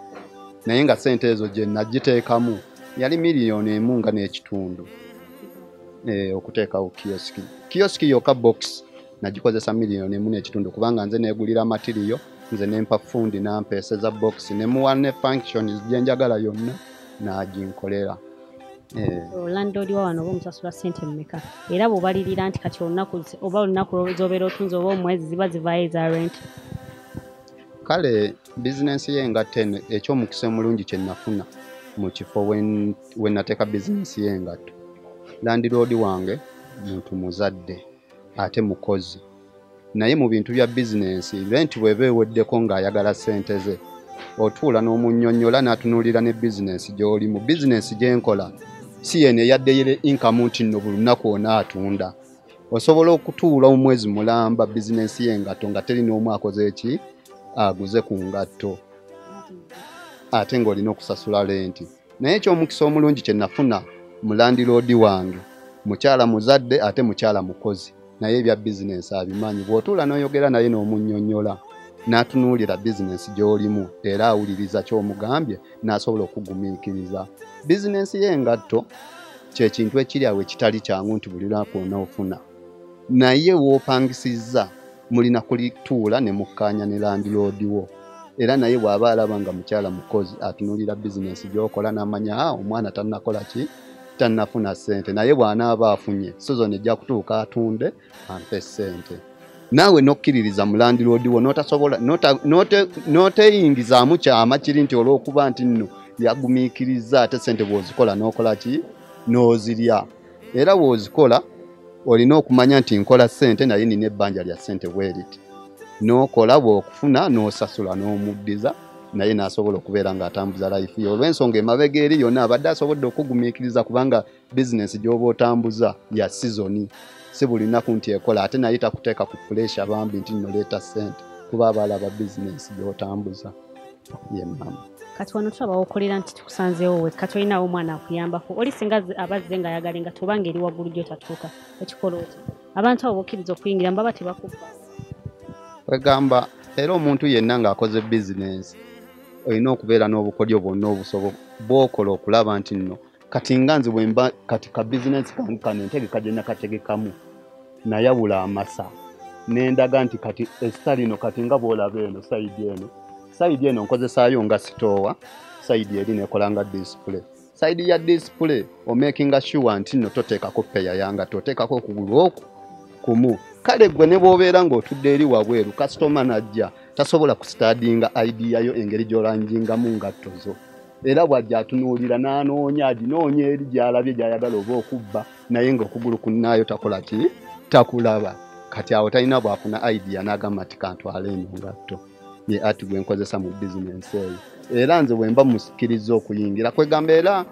naye nga ssente ezo gye nagiteekamu yali miliyoni emu nga n'ekitundu eh, okuteekawo kiyosiki kiyosiki yokka box nagikozesa miliyoni emu n'ekitundu kubanga nze neegulira matiriyo nze nempa fundi nampeeseza box nemuwa ne functions gye njagala yonna n'aginkolera eh, landlord wa wano oba omusasula ssente mmeka era bw'obalirira nti kati olunaku oba olunaku zobeera otunze oba omwezi ziba zivaayo eza rent? Kale bizinensi y'engatto eno ekyomukisa omulungi kye nafuna mu kifo we nateeka bizinensi y'engatto. Landiroodi wange muntu muzadde ate mukozi. Naye mu bintu bya bizinensi renti bw'eba eweddeko ng'ayagala ssente ze otuula n'omunnyonnyola n'atunuulira ne bizinensi gy'olimu bizinensi gye si yeno eyaddeyire inkamu nti nno buli lunaku ona atunda. Osobola okutuula omwezi mulamba bizinensi y'engatto nga teri n'omu akoze eki? Aguze ku ngatto. Ate ng'olina okusasula lenti naye ekyomukisa omulungi kye nafuna mu landiroodi wange. Mukyala muzadde ate mukyala mukozi. Naye ebya bizinensi abimanyi. Bw'otuula n'oyogera naye n'omunnyonnyola n'atunuulira bizinensi gy'olimu era awuliriza ky'omugambye n'asobola okugumiikiriza. Bizinensi y'engatto kyekintu ekiri awo ekitali kyangu nti buli lunaku onoofuna naye w'opangisizza mulina kulituula ne mukkaanya ne landiroodi wo. Era naye bw'aba alaba nga mukyala mukozi atunuulira bizinensi gy'okola n'amanya "Ah, omwana tannakola ki? Tannafuna ssente. Naye bw'anaaba afunye sizoni ejja kutuuka atunde ampe ssente naawe nokkiririza mu landiroodi wo n'otasobola n'ota- n'ote- n'oteyingizaamu kyama kiri nti olw'okuba nti nno yagumiikiriza ate ssente bw'ozikola n'okola ki? N'ozirya. Era bw'ozikola olina okumanya nti nkola ssente naye nina ebbanja lya ssente bweriti n'okola bw'okufuna n'osasula n'omuddiza naye n'asobola okubeera ng'atambuza life ye. Olw'ensonga emabega eri yonna abadde asobodde okugumiikiriza kubanga bizinensi gy'oba otambuza ya sizoni si buli nnaku nti ekola ate naye takuteeka ku puresha bambi nti nnoleeta ssente kuba abalaba bizinensi gy'otambuza. Ye mama. Kati wano tulaba wokolera nti tukusanzeewo we kati olinawo omwana akuyambako. Oli singa abazze nga ayagala nga tobanga eri waggulu gyotatuuka ekikola oti abantu abo bokkiriza okuyingira mbaba tebakubba wegamba era omuntu yenna ng'akoze bizinensi olina okubeera n'obukodyo bwonna obusobo bw'okola okulaba nti nno kati nga nze bwe mba kati ka bizinensi kange kano entegeka gye nakategekamu nayawula amasa. Nendaga nti kati esita lino kati nga bw'olaba eno sayidi eno sayidi eno nkozesaayo nga sitoowa sayidi eri nekola nga display. Sayidi ya display omakinga sure nti nno toteekako peya yanga toteekako okugulu oku kumu. Kale gwe ne bw'obeera ng'otudde eri wabweru kasitoma najja tasobola kusitaadinga idiya yo engeri gy'olangingamu ngatto zo era bw'ajja atunuulira n'anoonya aginoonya eri gy'alabye gy'ayagala oba okubba naye ng'okugulu kunnaayo takola ki? Takulaba. Kati awo talina bw'afuna idiya n'agamba nti kantwala eno ngatto ye ati gwe nkozesa mu bizinensi eyo. Era nze bwe mba musikiriza okuyingira kwegamba era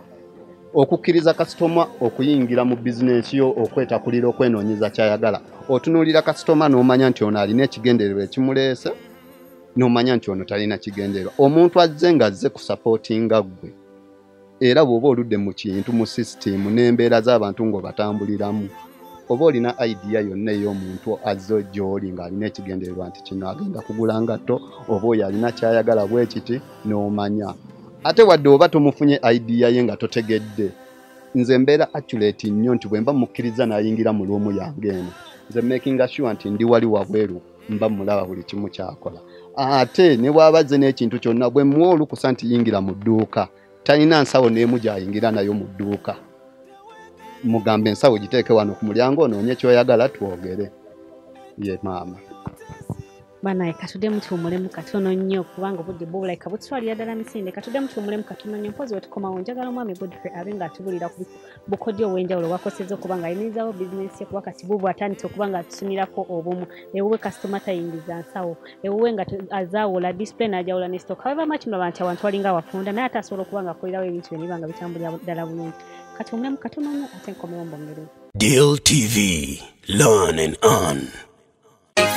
okukkiriza kasitoma okuyingira mu bizinensi yo okwetakulira okwenoonyeza kyayagala otunuulira kasitoma n'omanya nti ono alina ekigendererwa ekimuleese n'omanya nti ono talina kigendererwa omuntu azze nga azze kusapootinga ggwe era bw'oba oludde mu kintu mu sisitimu n'embeera z'abantu ng'obatambuliramu oba olina idiya yonna ey'omuntu azze gy'oli ng'alina ekigendererwa nti kino agenda kugula ngatto oba oyo alina kyayagala bwe kiti n'omanya. Ate wadde oba tomufunye idiya ye nga totegedde nze mbeera accurate nnyo nti bwe mba mukkiriza n'ayingira mu luumu yange eno nze makinga sure nti ndi wali wabweru mba mulaba buli kimu kyakola ate ne bw'aba azze n'ekintu kyonna bwe muwa olukusa nti yingira mu dduuka talina nsawo n'emu gy'ayingira nayo mu dduuka. Mugambe ensawo giteeke wano ku mulyango onoonye kyoyagala twogere. Ye maama banaye katuddemu tuwumulemu katono nnyo kubanga obudde bwobulabika bututwalira ddala misinde. Katuddemu tuwumulemu katono nnyo mpozi wetukomawo. Njagala omwami godfrey abe nga atubulira ku bukodyo obw'enjawulo bwakosezza okuba nga ayimirizaawo bizinesi ye kuba kati buubwe atandise okuba nga atusunirako obumu. Ewuwe kasitoma tayingiza nsawo. Ewuwe nga azaawula display n'ajawula ne stock. However much mulaba nti awantu walinga awafunda naye ate asobola okuba nga akolerawo ebintu bye niba nga bitambulira ddala bulungi. Kati omulemu katono nnyo ate nkomewo mbongerewo Deal TV. Learn and earn.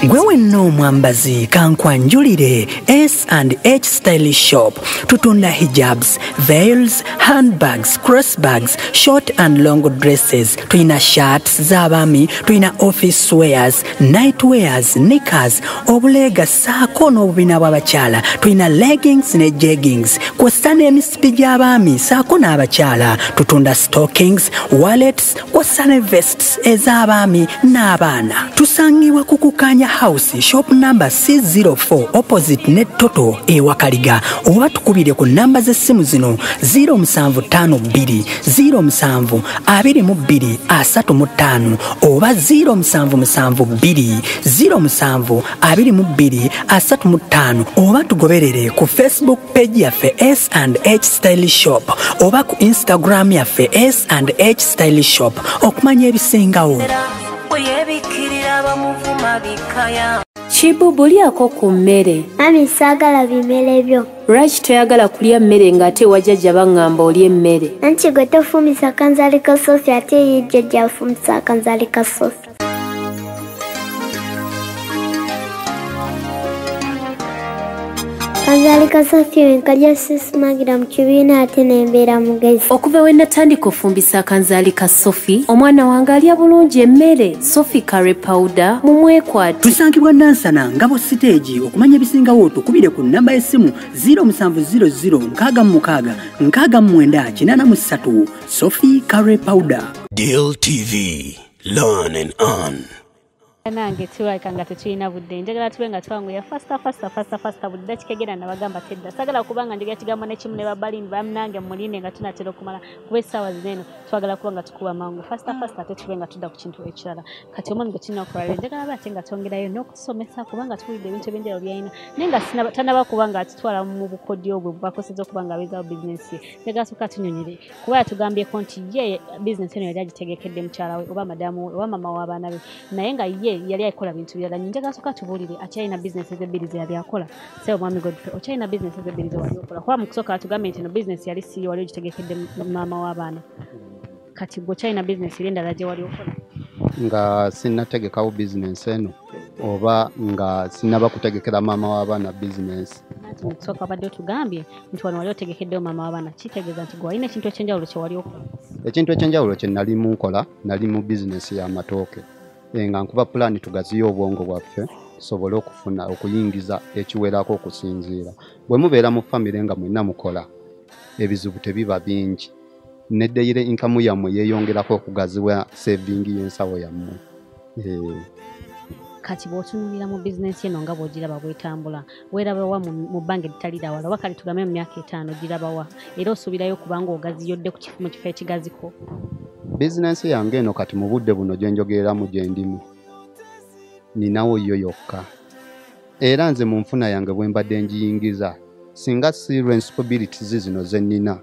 Gwe wenna omwambazi kankwanjulire s and h style shop. Tutunda hijabs veils handbags crossbags short and long dresses. Tulina shirts z'abaami tulina office wears night wears nickers obuleega saako n'obubina bw'abakyala. Tulina leggings ne jeggings. Kw'ossa n'emisipi gy'abaami saako n'abakyala. Tutunda stockings wallets kw'ossa ne vests ez'abaami n'abaana. Tusangibwa ku kukanya house shop number c04 opposite ne toto ewakaliga. Oba tukubire ku namba z'essimu zino 0752 07 22 35 oba 0772 07 22 35 oba tugoberere ku facebook page yaffe s and h style shop oba ku instagram yaffe s and h style shop. Okumanya ebisingawo. Weyebikirira bamuvuma bikaya. Kibubu lyako ku mmere. Mami saagala bimere byo. Lwaki toyagala kulya mmere ng'ate wajjajja baŋŋamba olya emmere anti gwe tofumisa kanzaali ka sofi ate ye jjajja afumisa akanzaali ka sofi kanzaali ka sofi wenkajja sisimagira mu kibiina ate nembeera mugezi okuva we natandika ofumbisa akanzaali ka sofi omwana wange alya bulungi emmere sofi kare pawuda mumwekwate tusangibwa nansana ngabo siteegi okumanya ebisingawo tukubire ku namba y'essimu 0700 sofi kare powder Deal TV. Learn and earn. Nange tulabika nga tetulina budde. Njagala tube nga twanguya fasta fasta fasta fasta buli dakika egenda nabagamba tedda sagala kubanga njagala kigambo nekimu ne babalini bamunange mulinde nga tunatera okumala. Kuba essaawa zino twagala kuba nga tukuba mangu. Fasta fasta ate tube nga tudda ku kintu ekirala. Kati omwami gwe tulina okulala njagala ba ate nga twongerayo n'okutusomesa kubanga tuwulidde ebintu ebyenjala byalina naye nga tanaba kuba nga atutwala mu bukodyo obwe bwakoseza okuba nga abeezawo bizinesi ye njagala soka tunyonyere kuba yatugambyeko nti ye bizinesi eno yali agitegekedde mukyala we oba madamu we oba mama w'abaana be. Naye nga ye yali akola bintu birala. Njagala soka tubuulire akyalina bizinesi ezebbiri ze yali akola. Se omwami godfrey okyalina bizinesi ezebbiri ze wali okola kuba mu kusooka atugambye nti eno bizinesi yali siyo wali ogitegekedde maama w'abaana. Kati gwe okyalina bizinesi eri endala gye wali okola. Nga sinnategekawo bizinesi eno oba nga sinnaba kutegekera maama w'abaana bizinesi anti mu kusooka obadde otugambye nti wano wali otegekeddewo maama w'abaana. Kitegeeza nti gwe walina ekintu ekyenjawulo kye wali okola. Ekintu ekyenjawulo kye nali mu nkola nali mu bizinesi y'amatooke nga nkuba pulaani tugaziye obwongo bwaffe tusobole okufuna okuyingiza ekiwerako okusinziira. Bwe mubeera mu famire nga mwenna mukola ebizibu tebiba bingi. Neddeyire inkamu yammwe yeeyongerako okugaziwa sevingi y'ensawo yammwe. Eh, kati bw'otunuulira mu bizinesi eno nga bw'ogiraba bwetambula weerabawa mu bbanga eritali ddawala oba kale tugambe mu myaka etaano girabawa era osuubirayo kubanga ogaziyodde ku kifo- mu kifo ekigaziko bizinensi yange eno kati mu budde buno gye njogereramu gye ndimu. Ninawo yo yokka. Era nze mu nfuna yange bwe mbadde njiyingiza singa si responsibilities zino ze nnina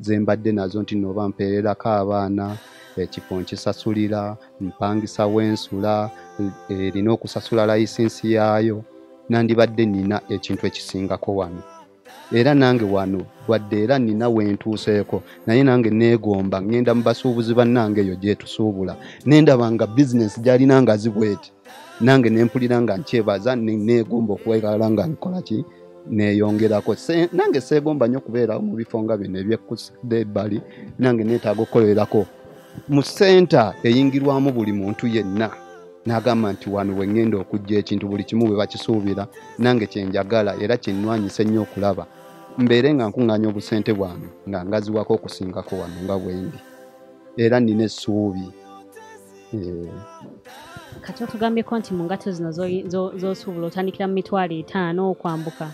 ze mbadde nazo nti nooba mpeererako abaana ekifo nkisasulira mpangisa w'ensula erina okusasula layisinsi yaayo nandibadde nina ekintu ekisingako wano era nange wano wadde era nina wentuuseeko naye nange neegomba ŋŋenda mu basuubuzi bannange eyo gyetusuubula nendaba nga bizinesi gyalina nga zibweti nange nempulira nga nkyebaza ne- neegomba okuwekala nga nkola ki? Neeyongerako. Nange seegomba nnyo kubeerawo mu bifo nga bino ebyekkusidde ebbali nange neetaaga okukolerako mu senta eyingirwamu buli muntu yenna. N'agamba nti wano we ŋŋenda okujja ekintu buli kimu bwe bakisuubira nange kyenjagala era kyenwanyisa ennyo okulaba mbeere nga nkuŋŋaanya obusente bwange nga ngaziwako okusingako wano nga bwendi era nina essuubi. Eh, kati otugambyeko nti mu ngato zino z'osuubula otandikira mu mitwalo etaano okwambuka.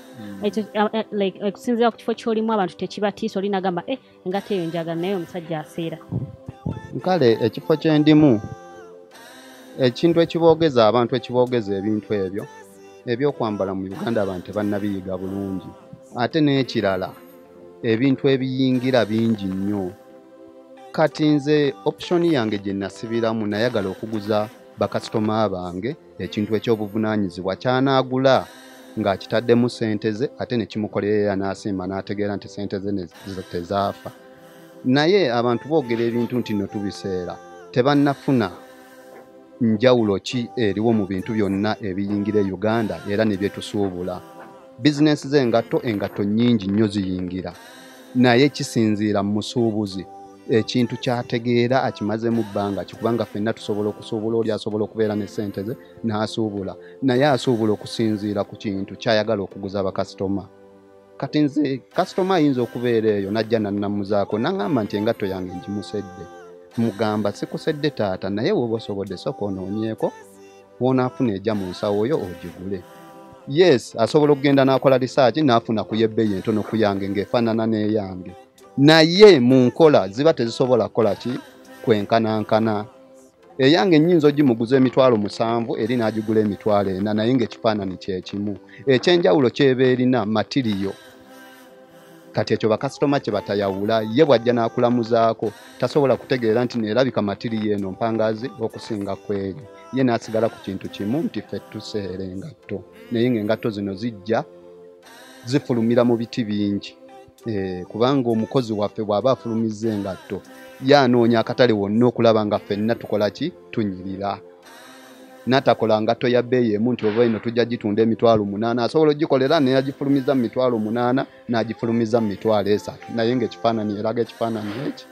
Ekyo, uh, uh, okusinziira ku kifo ky'olimu abantu tekibatiisa oli nagamba eh, engato eyo njagala naye omusajja aseera. Kale ekifo kye ndimu ekintu ekiboogeza abantu ekiboogeza ebintu ebyo ebyokwambala mu uganda abantu tebannabiyiga bulungi ate n'ekirala ebintu ebiyingira bingi nnyo. Kati nze optioni yange gye nasibiramu nayagala okuguza bakasitoma bange ekintu ekyobuvunaanyizibwa kyanaagula ng'akitaddemu sente ze ate ne kimukolera yanaasimba n'ategeera nti sente ze tezaafa. Naye abantu boogera ebintu nti no tubiseera tebannafuna njawulo ki eriwo mu bintu byonna ebiyingira e uganda era ne byetusuubula bizinensi z'engatto engatto nnyingi nnyo ziyingira. Naye kisinziira mu musuubuzi. Ekintu kyategeera akimaze mu bbanga kikubanga ffenna tusobola okusuubula oli asobola okubeera ne sente ze n'asuubula. Naye asuubula okusinziira ku kintu kyayagala okuguza bakasitoma kati nze kasitoma ayinza okubeera eyo najja nannamuzaako naŋŋamba nti engatto yange ngimusedde. Mugamba sikusedde taata naye woba osobodde soka onoonyeko woonaafuna ejja mu nsawo yo ogigule yes asobola okugenda n'akola risaaki n'afuna ku yebbeeyi entono ku yange ng'efaanana n'eyange naye mu nkola ziba tezisobola kukola ki? Kwenkanankana. Eyange ennyinza ogimuguza emitwalo musanvu eri n'agigula emitwalo ena naye ng'ekifaananyi kyekimu ekyenjawulo kyeba erina matiriyo kati ekyo bakasitoma kye batayawula ye bw'ajja n'akulamuzaako tasobola kutegeera nti neerabika matiriyo eno mpangazi okusinga ku eyo ye n'asigala ku kintu kimu nti ffe tuseera engatto. Naye ng'engatto zino zijja zifulumira mu biti bingi. Eh, kubanga omukozi waffe bw'aba afulumizza engatto yanoonya akatale wonna okulaba nga ffenna tukola ki? Tunyirira. Natakola ngatto ya bbeeyi emu nti oba eno tujja gitunda emitwalo munaana asobola ogikolera naye agifulumiza mu mitwalo munaana n'agifulumiza mu mitwalo esatu. Naye ng'ekifaananyi eraga ekifaananyi eki?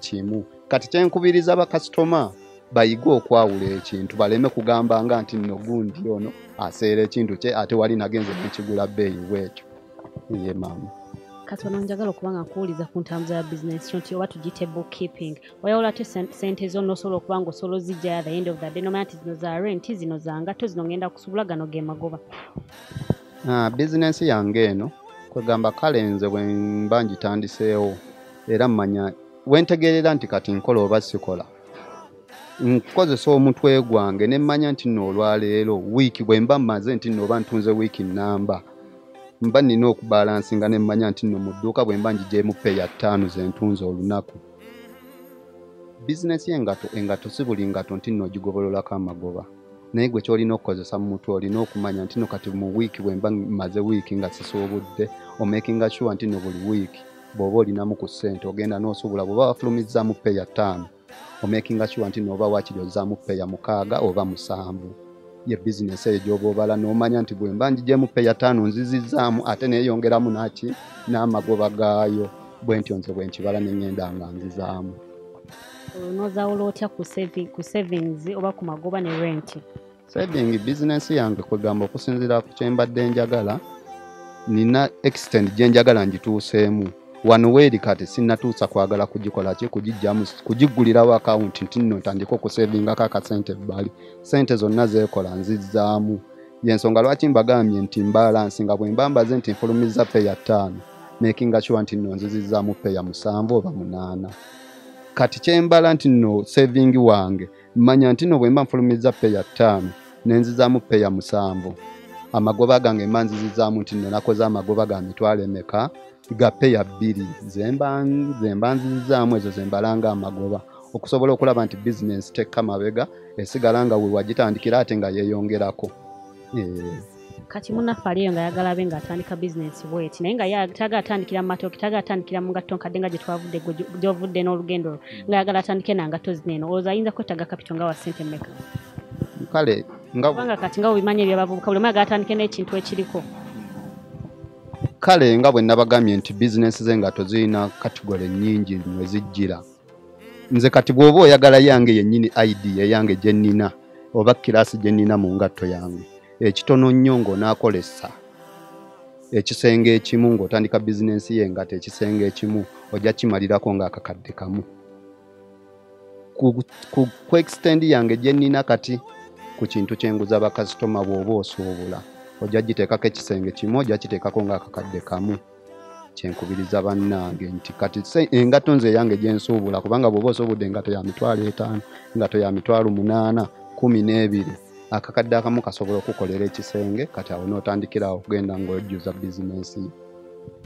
Kimu. Kati kyenkubiriza bakasitoma bayige okwawula ekintu baleme kugamba nga nti nno gundi ono aseera ekintu kye ate wali nagenze nekigula bbeeyi bwekyo. Ye maama. Kati wano njagala okuba nga nkuwuliza ku ntambuza ya bizinesi nti oba tugiyite bookkeeping oyawula te sen- sente zo nosobola okuba nga osobola ozijjayo the end of the day nomanya nti zino za renti zino za ngatto zino ngenda kusubula gano ge magoba. Ah, bizinensi yange eno kwegamba kale nze bwe mba ngitandiseewo era mmanya wentegeerera nti kati nkola oba sikola nkozesa omutwe gwange ne mmanya nti nno olwaleero wiiki bwe mba mmaze nti nno oba ntunze wiiki nnamba. Mba nina okubalansinga ne mmanya nti nno mu dduuka bwe mba ngigyemu peya ttaano ze ntunze olunaku. Bizinensi y'engato engato si buli ngato nti nno ogigobololako amagoba. Naye gwe kyolina okukozesa mu mutwe olina okumanya nti no kati mu wiiki bwe mba maze wiiki nga sisuubudde omakinga sure nti no buli wiiki bw'oba olinamu ku ssente ogenda n'osuubula bw'oba wafulumizaamu peya ttaano omakinga sure nti nooba waakiri ozzaamu peya mukaaga oba musanvu. Ye bizinesi eyo gy'oba obala n'omanya nti bwe mba ngigyemu peya ttaano nzizizaamu ate neeyongeramu naki? N'amagoba gaayo. Bwe ntyo nze bwe nkibala ne ŋŋenda nga nzizaamu. Onozaawula otya ku savings oba ku magoba ne renti saving bizinensi yange kwegamba okusinziira ku kyembadde njagala nina extend gye njagala ngituuseemu wano weeri kati sinnatuusa kwagala kugikola ki? Kugijjamu kugigulirawo akawunti nti nno ntandika okusavingako akasente ebbali. Sente zonna zeekola nzizzaamu. Yensonga lwaki mbagambye nti mbaalansi nga bwe mba mbaze nti nfulumiza peya ttaano makinga sure nti nno nzizizzaamu peya musanvu oba munaana. Kati kyembala nti nno savingi wange mmanya nti nno bwe mba nfulumiza peya ttaano nenzizaamu peya musanvu. Amagoba gange mba nzizizaamu nti nno nakoze amagoba ga mitwalo emeka ga peya bbiri zemba nzizizaamu ezo zembalanga amagoba. Okusobola okulaba nti bizinensi tekka mabega esigala nga we wagitandikira ate nga yeeyongerako. Eh, kati munaffe aliyo nga ayagala abe ng'atandika bizinesi bweti naye nga ye tagala atandikira mu matooke tagala atandikira mu ngatto nkadde nga gye twavudde gy'ovudde n'olugendo lwo nga ayagala atandike na ngatto zino eno olowooza ayinza kwetaaga kapito nga wa sente mmeka kale nga kati nga webimanyi ebyabavubuka buli ayagala atandike n'ekintu ekiriko kale nga bwe nabagambye nti bizinensi z'engato zirina kategole nnyingi mwe zijjira nze kati bw'oba oyagala yange yennyini id eyange gye nnina oba kiraasi gye nnina mu ngatto yange ekitono nnyo ng'onaakolesa. Ekisenge ekimu ng'otandika bizinensi y'engato ekisenge ekimu ojja kimalirako ng'akakadde kamu. Ku extend yange gye nnina kati ku kintu kyenguza bakasitoma bw'oba osuubula ojja giteekako ekisenge kimu ojja kiteekako ng'akakadde kamu. Kyenkubiriza bannange nti kati engato nze eyange gyensuubula kubanga bw'oba osuubudde engato ya mitwalo etaano engato ya mitwalo munaana kumi n'ebiri akakadde akamu kasobola okukolera ekisenge kati awo n'otandikirawo okugenda ng'ojjuza bizinensi. yo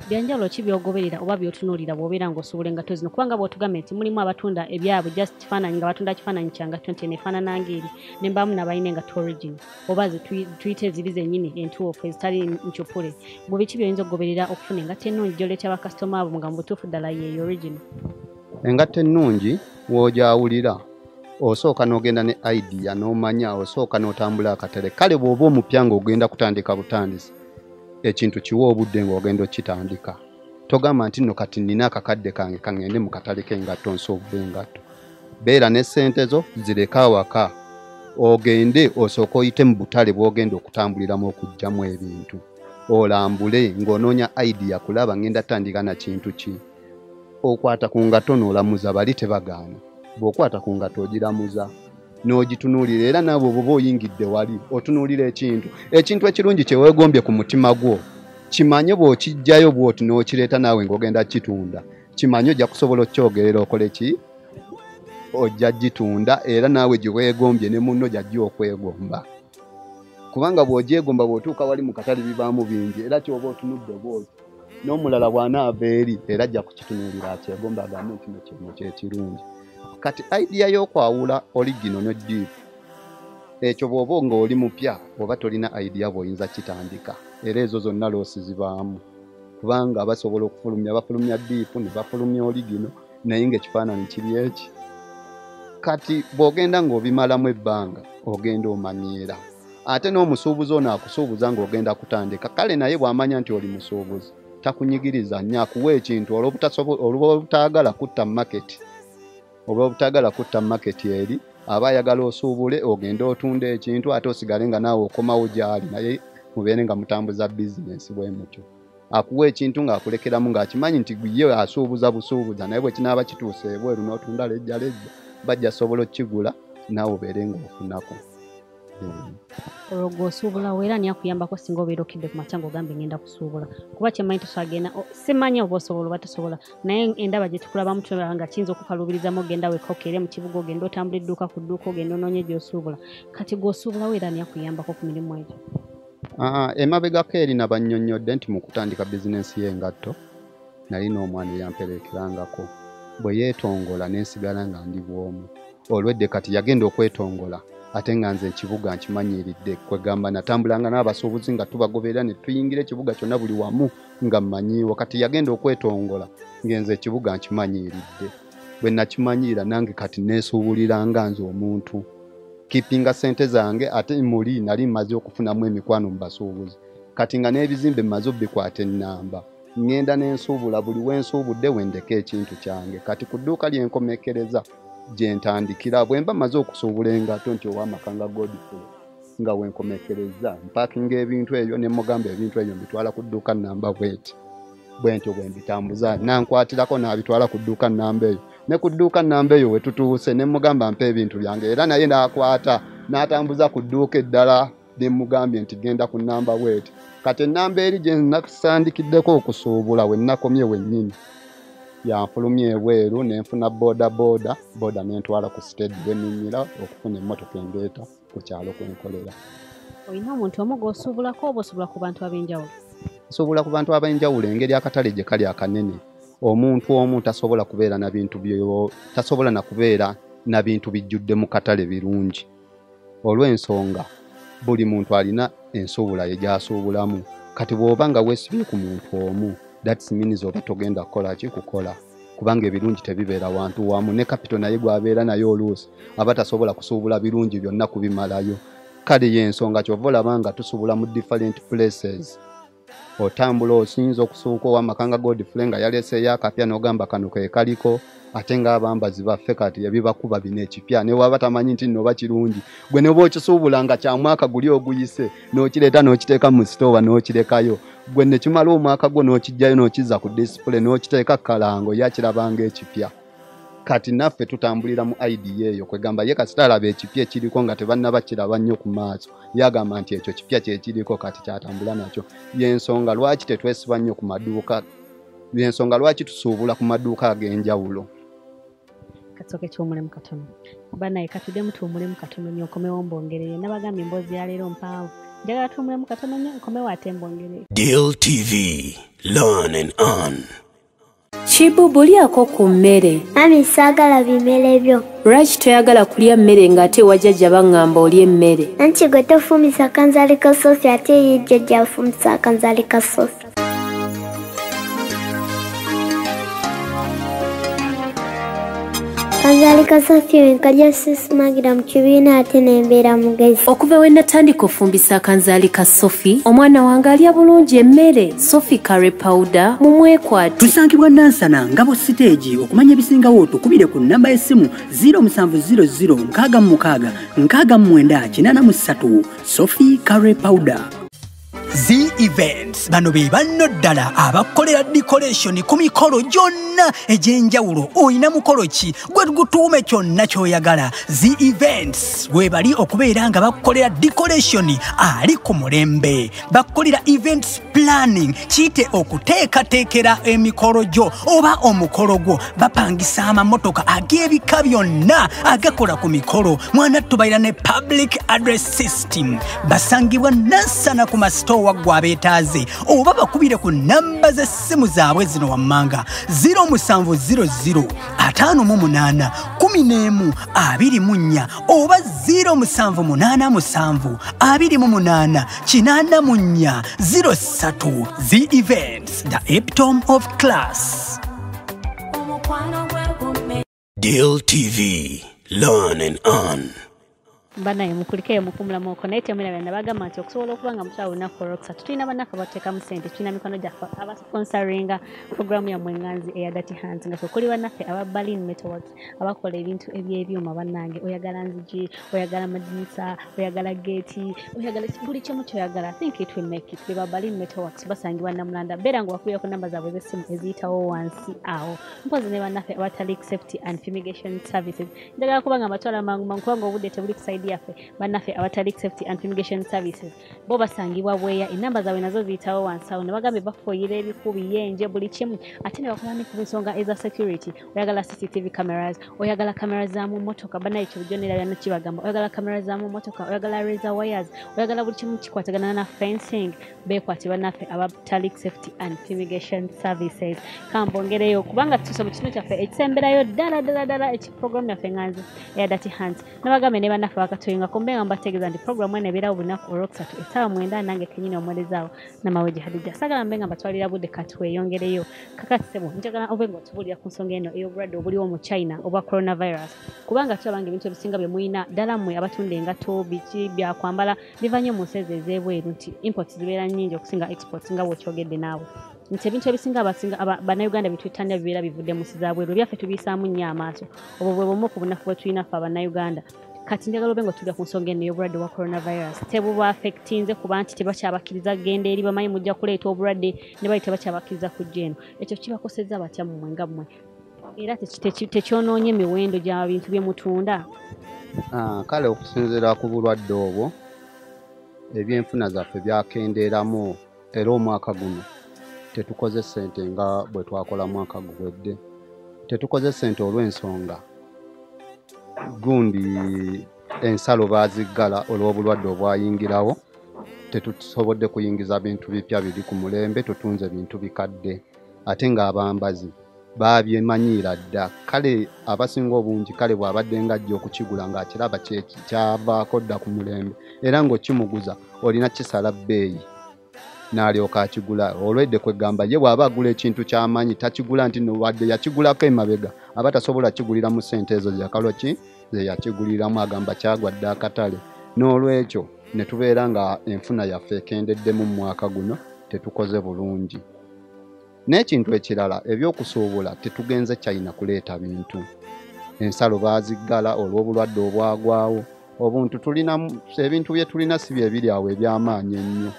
byanjawulo ki byogoberera oba byotunuulira bw'obeera ng'osuubula engatto zino? Kubanga bw'otugambye nti mulimu abatunda ebyabwe just kifaananyi nga batunda kifaananyi kya ngatto nti eno efaanana ngeri ne mbamu nabalina engatto origin. Oba tuyite eziri zennyini entuufu ezitali ncupule bwe biki byoyinza okugoberera okufuna engatto ennungi gy'oleetera bakasitoma abo nga mu butuufu ddala yeeyo origin engatto ennungi w'ogyawulira osooka n'ogenda ne idea n'omanya osooka n'otambula akatale. Kale bw'oba omupya ng'ogenda kutandika butandisi ekintu kiwa obudde ng'ogenda okitandika. Togamba nti nno kati nina akakadde kange kaŋŋende mu katale k'engatto nsuubula engatto. Beera ne ssente zo zireka awaka. Ogende osooka oyite mu butale bw'ogenda okutambuliramu okuggyamu ebintu. Olambule ng'onoonya idea kulaba ngenda tandika na kintu ki. Okwata ku ngatto n'olamuza bali tebagaana. Bw'okwata ku ngatto ogiramuza n'ogitunuulira era naawe bwoba oyingidde wali otunuulira ekintu. Ekintu ekirungi kye weegombye ku mutima gwo kimanye bw'okijjayo bw'oti n'okireeta naawe ng'ogenda kitunda. Kimanye ojja kusobola okyogerera okole ki? Ojja gitunda era naawe gye weegombye ne munno gyajja okwegomba. Kubanga bw'ogyegomba bw'otuuka wali mu katale bibaamu bingi era kyoba otunudde bwoti n'omulala bw'anaava eri era ajja kukitunuulira akyegomba agambe nti no kino kyekirungi kati idea y'okwawula oligino ne diipu ekyo bw'oba ng'oli mupya oba tolina idea bw'oyinza kitandika era ezo zonna loosi zibaamu kubanga basobola okufulumya bafulumya diipu ne bafulumya oligino naye ng'ekifaananyi kiri eki. Kati bw'ogenda ng'obimalamu ebbanga ogenda omanyiira. Ate n'omusuubuzi ono akusuubuza ng'ogenda kutandika kale naye bw'amanya nti oli musuubuzi takunyigiriza nnyo akuwa ekintu olw'obutaagala kutta maketi oba obutaagala kutta maketi eri aba ayagala osuubule ogende otunda ekintu ate osigale nga naawe okomawo gy'ali naye mubeere nga mutambuza bizinensi bwe mutyo akuwa ekintu ng'akulekeramu ng'akimanyi nti ye asuubuza busuubuza naye bwe kinaaba kituuse ebweru n'otunda lejja lejja bajja sobola okkigula naawe obeere ng'ofunako. Olwo gw'osuubulawo era ni akuyambako singa obeera okidde ku makya ng'ogambye ngenda kusuubula. Kuba kyemmanyi tosagenda simanyi oba osobola oba tosobola. Naye endaba gye tukulabamu tulaba nga kiyinza okukalubirizamu ogenda weka okere mu kibuga ogenda otambula edduuka ku dduuka ogenda onoonye gy'osuubula kati gw'osuubulawo era ni akuyambako ku mirimu egyo. Emabegako eri nabannyonnyodde nti mu kutandika bizinensi y'engatto nalina omwana eyamperekerangako bwe yeetongola nensigala nga ndi bwomu. Olwedde kati yagenda okwetongola ate nga nze ekibuga nkimanyiiridde kwegamba natambulanga n'abasuubuzi nga tubagoberera ne tuyingira ekibuga kyonna buli wamu nga mmanyiiwo kati yagenda okwetongola ngenze ekibuga nkimanyiiridde bwe nakimanyiira nange kati neesuubuliranga nze omuntu. Kipinga sente zange ate muli nali mmaze okufunamu emikwano mu basuubuzi. Kati nga n'ebizimbe mmaze obbikwata ennamba ŋŋenda n'ensuubula buli wensuubudde wendeka ekintu kyange. Kati ku dduuka lyenkomekereza gye ntandikira bwe mba mmaze okusuubula engato nti ow'amaka nga godfrey nga wenkomekereza mpakinga ebintu ebyo ne mugamba ebintu ebyo mbitwala ku dduuka namba bweti. Bwe ntyo bwe mbitambuza nankwatirako n'abitwala ku dduuka namba eyo. Ne ku dduuka namba eyo we tutuuse ne mugamba mpa ebintu byange era naye n'akwata n'atambuza ku dduuka eddala ne mugambye nti genda ku namba bweti. Kati ennamba eri gye nasandikiddeko okusuubula we nakomye wennyini yanfulumya ebweru nenfuna booda booda booda nentwala ku siteedi bweninyira okufuna emmotoka endeeta ku kyalo kwenkolera olina omuntu omu gw'osuubulako oba osuubula ku bantu ab'enjawulo? Nsuubula ku bantu ab'enjawulo engeri akatale gye kali akanene. Omuntu omu tasobola kubeera na bintu tasobola na kubeera na bintu bijjudde mu katale birungi. Olw'ensonga buli muntu alina ensuubula ye gy'asuubulamu. Kati bw'oba nga weesibye ku muntu omu that means oba togenda kukola ki? Kukola. Kubanga ebirungi tebibeera wantu wamu. Ne kapito naye gwabeera naye oluusi aba tasobola kusuubula birungi byonna kubimalayo. Kale y'ensonga kyova olaba nga tusuubula mu different places otambula osinza okusuuka owamakanga godfrey nga yaleseeyo akapya n'ogamba kano ke kaliko ate ng'abambazi baffe kati ebibakuba bino ekipya. Ne waba tamanyi nti nno oba kirungi gwe ne bw'okisuubula nga kya mwaka guli oguyise n'okireeta n'okiteeka mu sitoowa n'okirekayo. Gwe ne kimala omwaka gwo n'okijjayo n'okizza ku disipule n'okiteeka kalango yakirabanga ekipya kati naffe tutambulira mu idea eyo kwegamba ye kasita alaba ekipya ekiriko nga tebannaba kiraba nnyo ku maaso. Yagamba nti ekyo kipya kyekiriko kati kyatambula nakyo. Yensonga lwaki tetwesiba nnyo ku maduuka yensonga lwaki tusuubula ku maduuka ag'enjawulo? Kasooke tuwumulemu katono. Banaye katuddemu tuwumulemu katono nnyo nkomewo mbongerere nabagambye emboozi ya leero mpanvu njagala tuwumulemu katono nnyo nkomewo ate mbongerere Deal TV. Learn and earn. Kibubu lyako ku mmere. Mami saagala bimere byo. Lwaki toyagala kulya mmere ng'ate wajjajja baŋŋamba olya emmere anti gwe tofumisa kanzaali ka sofi ate ye jjajja afumisa akanzaali ka sofi kanzaali ka sofi wenkajja sisimagira mu kibiina ate nembeera mugezi. Okuva we natandika ofumbisa akanzaali ka sofi omwana wange alya bulungi emmere sofi kare pawuda mumwekwate tusangibwa nansana ngabo siteegi okumanya ebisingawo tukubire ku namba y'essimu 0700 sofi kare powder z events. Bano be banno ddala abakolera decoration ku mikolo gyonna egy'enjawulo. Olina mukolo ki? Gwe gutuume kyonna ky'oyagala. Z events. We bali okubeera nga bakolera decoration ali ku mulembe. Bakolera events planning. Kiyite okuteekateekera emikolo gyo oba omukolo gwo. Bapangisa amamotoka ag'ebika byonna agakola ku mikolo. Mwana tubayira ne public address system. Basangibwa nansana ku masitoowa gwe abeetaaze oba bakubire ku namba z'essimu zaabwe zino wammanga 0700 58 11 24 oba 0787 28 84 03 the events the epitome of class Deal TV. Learn and earn. Banaye mukulikeyo mukumulamuoko naye temwirabira nabagamba nti okusobola okuba nga mukyala olunaku olwokusatu tulina bannaffe abateekamu sente tulina mikono gyaffe abasponsoringa programu yammwe enganzi eya dati hands nga ffe kuli bannaffe aba berlin metalworks abakola ebintu ebyebyuma bannange oyagala nzigi oyagala madinisa oyagala geeti oyagala buli kimu kyoyagala think it will make it. Beba berlin metalworks basangibwa namulanda beera nga wakubirako namba zaabwe ez'essimu eziyitawo wansi awo mpozi ne bannaffe abatali safety and fumigation services. Njagala kuba nga mbatwala mangu mangu kubanga obudde tebuli kusaidi yaffe bannaffe abatalik safety and fumigation services. Bo basangibwa bweya enamba zaabwe nazo ziyitawo wansi awo ne bagambye bafuuyira ebikubi yenje buli kimu ate ne bakola ku nsonga eza security. Oyagala cctv cameras. Oyagala kamera zaamu motoka. Banaye kyobujjo nerabya kibagamba oyagala kamera zaamu motoka. Oyagala razor wires. Oyagala buli kimu kikwatagana na fencing. Beekwate bannaffe abatalik safety and fumigation services. Kambongereyo kubanga mu kitundu kyaffe ekisemberayo ddala ddala ddala ekiprogramu yaffe nganzi eyadati hands. Nabagambe ne bannaffe bakatoyinga kombe nga mbategeeza nti programu eno ebeerawo bunaku olwokusatu essaawa mwenda nange kenyini na maweji hadija. Sagala mbe nga mbatwalira budde kati weeyongereyo kakasebo njagala obe nga otubulira ku nsonga eno ey'obulwadde obuliwo mu china obwa coronavirus. Kubanga tulaba nga ebintu ebisinga bye mulina ddala mmwe abatunda engato biki byakwambala biva nnyo mu nsi ezo ez'ebweru nti import zibeera nnyingi okusinga export nga bw'okyogedde naawe. Nti ebintu ebisinga bannayuganda bitwitanja bibeera bivudde mu nsi za bweru byaffe tubiyisaamu nnyo amaaso. Obwo bwe bumu ku bunafu bwe tulina ffe abannayuganda kati njagala obe nga otulira ku nsonga eno y'obulwadde bwa coronavirus. Tebubaafectinze kuba nti tebakyabakkiriza kgenda eri bamanyi mujja kuleeta obulwadde ne bali tebakyabakkiriza kujja eno ekyo kibakosezza batya mmwe nga mmwe? Era tekyonoonye emiwendo gya bintu bye mutunda? Ah, kale okusinziira ku bulwadde obwo ebyenfuna zaffe byakendeeramu era omwaka guno tetukoze ssente nga bwe twakola mwaka guwedde tetukoze ssente olw'ensonga gundi ensalo baaziggala olw'obulwadde obwayingirawo tetusobodde kuyingiza bintu bipya biri ku mulembe tutunze bintu bikadde. Ate ng'abambazi babyemanyiira dda. Kale abasinga obungi kale bw'abadde nga ajja okukigula ng'akiraba kyavaako dda ku mulembe. Era ng'okimuguza olina kisala bbeeyi n'alyoka akigula. Olwedde kwegamba ye bw'aba agula ekintu ky'amanyi takigula nti nowadde yakigulako emabega. Aba tasobola kigulira mu ssente ezo zakalo ki? Ze yakiguliramu agamba kyagwa dde akatale. N'olwekyo ne tubeera nga enfuna yaffe ekendeddemu mu mwaka guno tetukoze bulungi. N'ekintu ekirala ebyokusuubula tetugenze china kuleeta bintu. Ensalo baaziggala olw'obulwadde obwagwawo. Obuntu tulina ebintu bye tulina si bye biri awo eby'amaanyi ennyo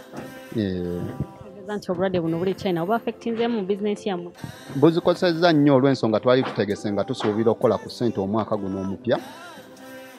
tegeeza nti obulwadde buno buli china obuafectinzemu mu bizinensi yammwe? Buzikosezza nnyo olw'ensonga twali tutegese nga tusuubira okukola ku ssente omwaka guno omupya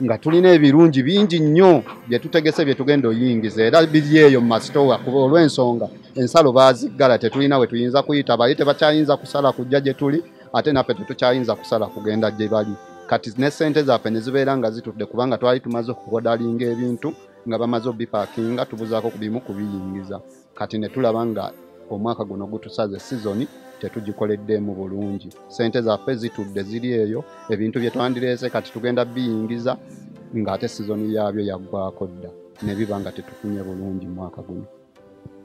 nga tulina ebirungi bingi nnyo bye tutegese bye tugenda oyingiza. Era biri eyo mu masitowa olw'ensonga ensalo baaziggala tetulina we tuyinza kuyita. Bali tebakyayinza kusala kujja gye tuli ate naffe tetukyayinza kusala kugenda gye bali. Kati ne sente zaffe ne zibeera nga zitudde kubanga twali tumaze okukodalinga ebintu nga bamaze obipaakinga tubuzaako ku bimu kubiyingiza. Kati ne tulaba nga omwaka guno gutusaze sizoni tetugikoleddemu bulungi. Sente zaffe zitudde ziri eyo ebintu bye twandireese kati tugenda biyingiza ng'ate sizoni yaabyo yaggwako dda ne biba nga tetufunye bulungi mwaka guno.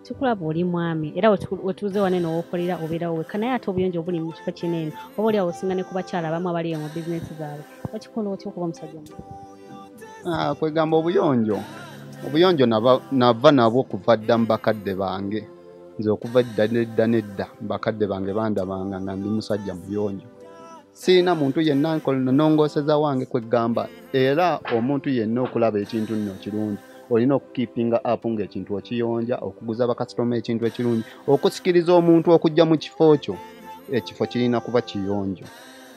Tukulaba oli mwami era wetu- wetuze wane nowookolera obeerawo wekka naye ate obuyonjo obuli mu kifo kineeno oba oliawo osinga ne ku bakyala abamu abaliyo mu bizinesi zaabwe okikola otya okuba omusajja omu? Ah, kwegamba obuyonjo obuyonjo nava nabwo kuva dda mu bakadde bange. Nze okuva dda nedda nedda mu bakadde bange bandabanga nga ndi musajja muyonjo. Siina muntu yenna nkola nongooseza wange kwegamba era omuntu yenna okulaba ekintu nno kirungi olina okukiipinga apu ng'ekintu okiyonja okuguza bakasitoma ekintu ekirungi okusikiriza omuntu okujja mu kifo kyo. Ekifo kirina kuba kiyonjo.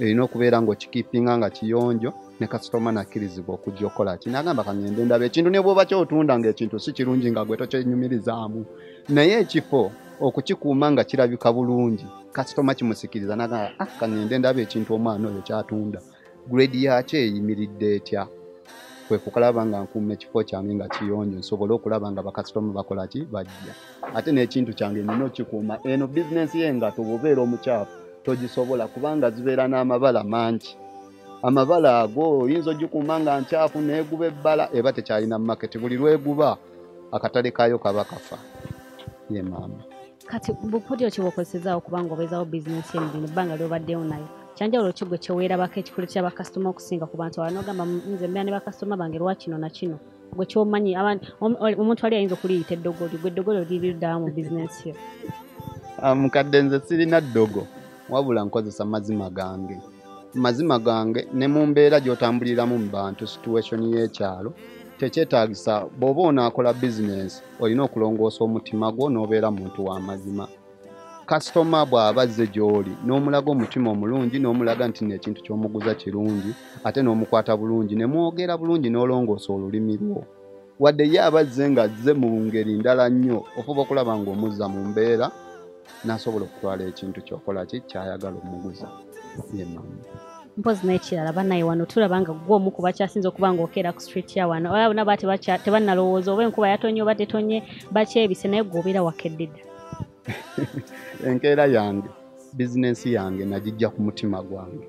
Erina okubeera ng'okikiipinga nga kiyonjo ne kasitoma nakkirizibwa okujja okukola ki? Nagamba kangende ndaba ekintu ne bwoba kyotunda ng'ekintu si kirungi nga gwe tokyenyumirizaamu. Naye ekifo okukikuuma nga kirabika bulungi kasitoma kimusikiriza nagamba ah, kangende ndaba ekintu omwana oyo kyatunda. Gredi yakyo eyimiridde etya? Kwe kukalaba nga nkuuma ekifo kyange nga kiyonjo nsobole okulaba nga bakasitoma bakola ki? Bajja. Ate n'ekintu kyange nina okikuuma eno bizinensi yengato bwobeera omukyafu togisobola kubanga zibeera n'amabala mangi amabala ago oyinza ogikuuma nga nkyafu neeguba ebbala eba tekyalina maketi buli lweguba akatale kaayo kaba kafa. Ye maama. Kati bukodyo ki bwokozesezaawo kubanga obeezawo bizinesi eno bino ebbanga lyobaddewo nayo? Kyanjawulo ki gwe kyeweerabako ekikuletera bakasitoma okusinga ku bantu abalala? Nogamba nze mbeera ne bakasitoma bange lwa kino na kino. Gwe kyomanyi omuntu ali ayinza okuliyita eddogoli gwe eddogoli oliririddawa mu bizinesi yo mukadde nze sirina ddogo wabula nkozesa mazima gange mazima gange ne mu mbeera gy'otambuliramu mu bantu situation y'ekyalo tekyetaagisa bw'oba onaakola bizinensi olina okulongoosa omutima gwo n'obeera muntu w'amazima kasitoma bw'aba azze gy'oli n'omulaga omutima omulungi n'omulaga nti n'ekintu ky'omuguza kirungi ate n'omukwata bulungi ne mwogera bulungi n'olongoosa olulimi lwo. Wadde ye aba azze ng'azze mu ngeri ndala nnyo ofuba okulaba ng'omuzza mu mbeera n'asobola okutwala ekintu kyokola ki? Kyayagala omuguza mpozi n'ekirala bannaye wano tulaba nga gwe omu ku bakyasinza okuba ng'okeera ku street ya wano. Oba bonna baa tebannalowooza oba enkuba yatonye oba tetonye bakyebise naye gwe obeera wakeddedda (laughs) enkeera yange bizinensi yange nagijja ku mutima gwange.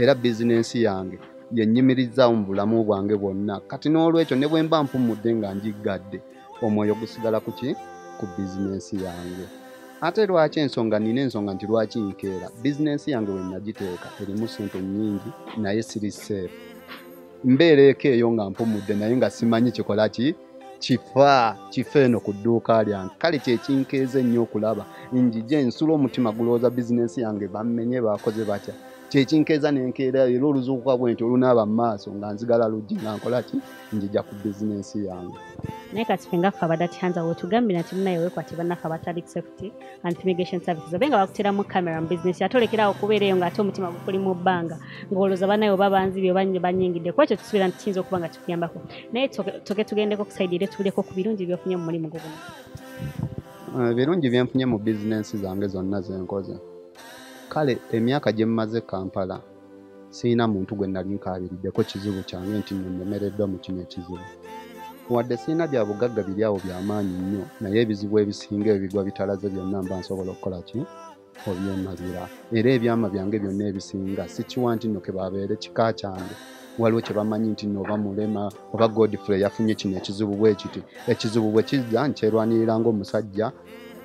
Era bizinensi yange yennyimirizaawo mu bulamu bwange bwonna. Kati n'olwekyo ne bwe mba mpumudde nga njiggadde omwoyo gusigala ku ki? Ku bizinensi yange ate lwaki ensonga nina ensonga nti lwaki nkeera? Bizinensi yange we nagiteeka erimu sente nnyingi naye siri seefu mbeera eko eyo nga mpumudde naye nga simanyi kikola ki? Kifa kifa eno ku dduuka lyange. Kale kyekinkeeza ennyo okulaba njije nsula omutima gulowooza bizinensi yange bammenye bakoze batya kyekinkeeza nenkeera era oluzuukuka bwe nti olunaaba mu maaso nga nzigala luggi nga nkola ki? Njija ku bizinensi yange. Naye kati ffe nga ffe abadatihanza wetugambira nti munaye wekwati bannaffe abatali safety and fumigation services obe nga bakuteramu kamera mu bizinesi ate olekerawo okubeera eyo ng'ate omutima gukuli mu bbanga ng'olowooza bannaye oba banzibye oba banyingidde kuba ekyo tusuubira nti kiyinza okuba nga kikuyambako. Naye toke- tugendeko ku saidi ere tubuleko ku birungi byofunye mu mulimu gwo guno. Eh, byenfunye mu bizinensi zange zonna zenkoze kale emyaka gye mmaze kampala siina muntu gwe nali nkaabiriddeko kizibu kyange nti nnemereddwa mu kino ekizibu. Wadde siina bya bugagga biri awo byamaanyi nnyo naye ebizibu ebisinga ebigwa bitalaze byonna mba nsobola okukola ki? Obyemalira era ebyama byange byonna ebisinga sikiwa nti nno ke babeere kika kyange. Waliwo kye bamanyi nti nno oba mulema oba godfrey yafunye kino ekizibu bwe kiti. Ekizibu bwe kijja nkyerwanirira ng'omusajja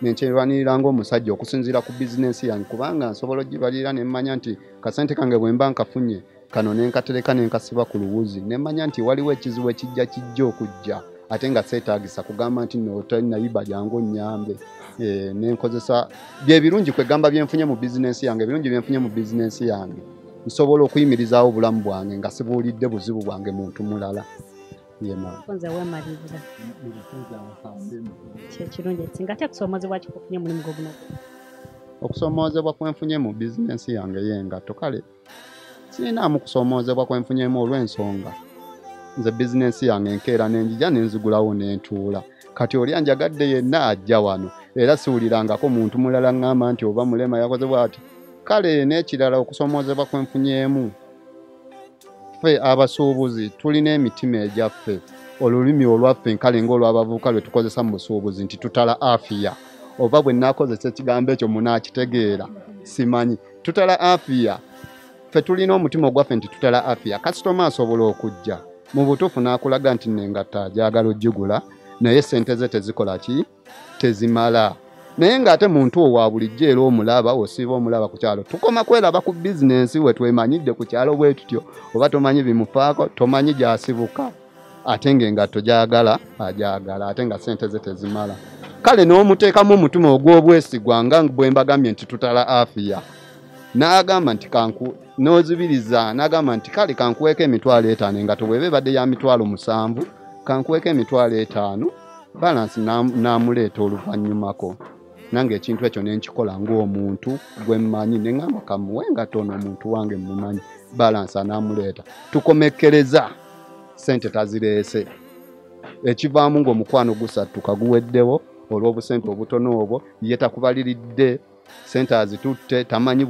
nenkyerwanirira ng'omusajja okusinziira ku bizinensi yange kubanga nsobola ogibalira nemmanya nti kasente kange bwe mba nkafunye kano nenkatereka nenkasiba ku luwuzi. Nemmanya nti waliwo ekizibu ekijja kijja okujja ate nga seetaagisa kugamba nti no talinayiba jangu onnyambe Eh, nenkozesa bye birungi kwegamba byenfunye mu bizinensi yange birungi byenfunye mu bizinensi yange. Nsobola okuyimirizaawo obulamu bwange nga sibuulidde buzibu bwange muntu mulala yema nze weemalirira kyekirungi ekisinga ate kusoomozebwa kikufunye mulimu gwo guno. Okusoomoozebwa kwenfunye mu bizinensi yange y'engatto kale siinaamu kusoomoozebwa kwenfunyemu olw'ensonga. Nze bizinensi yange enkeera nenjija nenzigulawo nentuula kati oli anjagadde yenna ajja wano era siwulirangako muntu mulala ŋŋamba nti oba mulema yakoze bw'ati kale n'ekirala okusoomoozebwa kwenfunyemu ffe abasuubuzi tulina emitima egyaffe. Olulimi olwaffe nkale ng'olw'abavubuka lwe tukozesa mu busuubuzi nti tutala afiya. Oba bwe naakozesa ekigambo ekyo munaakitegeera simanyi tutala afiya. Ffe tulina omutima ogwaffe nti tutala afiya. Kasitoma asobola okujja. Mu butuufu n'akulaga nti nengatta agyagala ojjugula naye sente ze tezikola ki? Tezimala naye ng'ate muntu owo wa bulijjo era omulaba osiiba omulaba ku kyalo tukoma kweraba ku bizinensi we twemanyidde ku kyalo bwe tutyo oba tomanyi bimufaako tomanyi gyasibuka ate ng'engatto gyagala agyagala ate nga sente ze tezimala. Kale n'omuteekamu omutima ogw'obwesigwa nga bwe mbagambye nti tutala afiya n'agamba nti kanku n'ozibiriza n'agamba nti kale kankuweeko emitwalo etaano engatto bw'eba ebadde ya mitwalo musanvu kankuweeko emitwalo etaano balansi n'amuleeta oluvannyumako nange ekintu ekyo nenkikola ng'omuntu gwe mmanyi neŋŋamba kamuwe engatto ono omuntu wange mumanyi balansi anaamuleeta tukomekkereza sente tazireese. Ekivaamu ng'omukwano gusattuka guweddewo olw'obusente obutono obwo ye takubaliridde sente azitutte tamanyi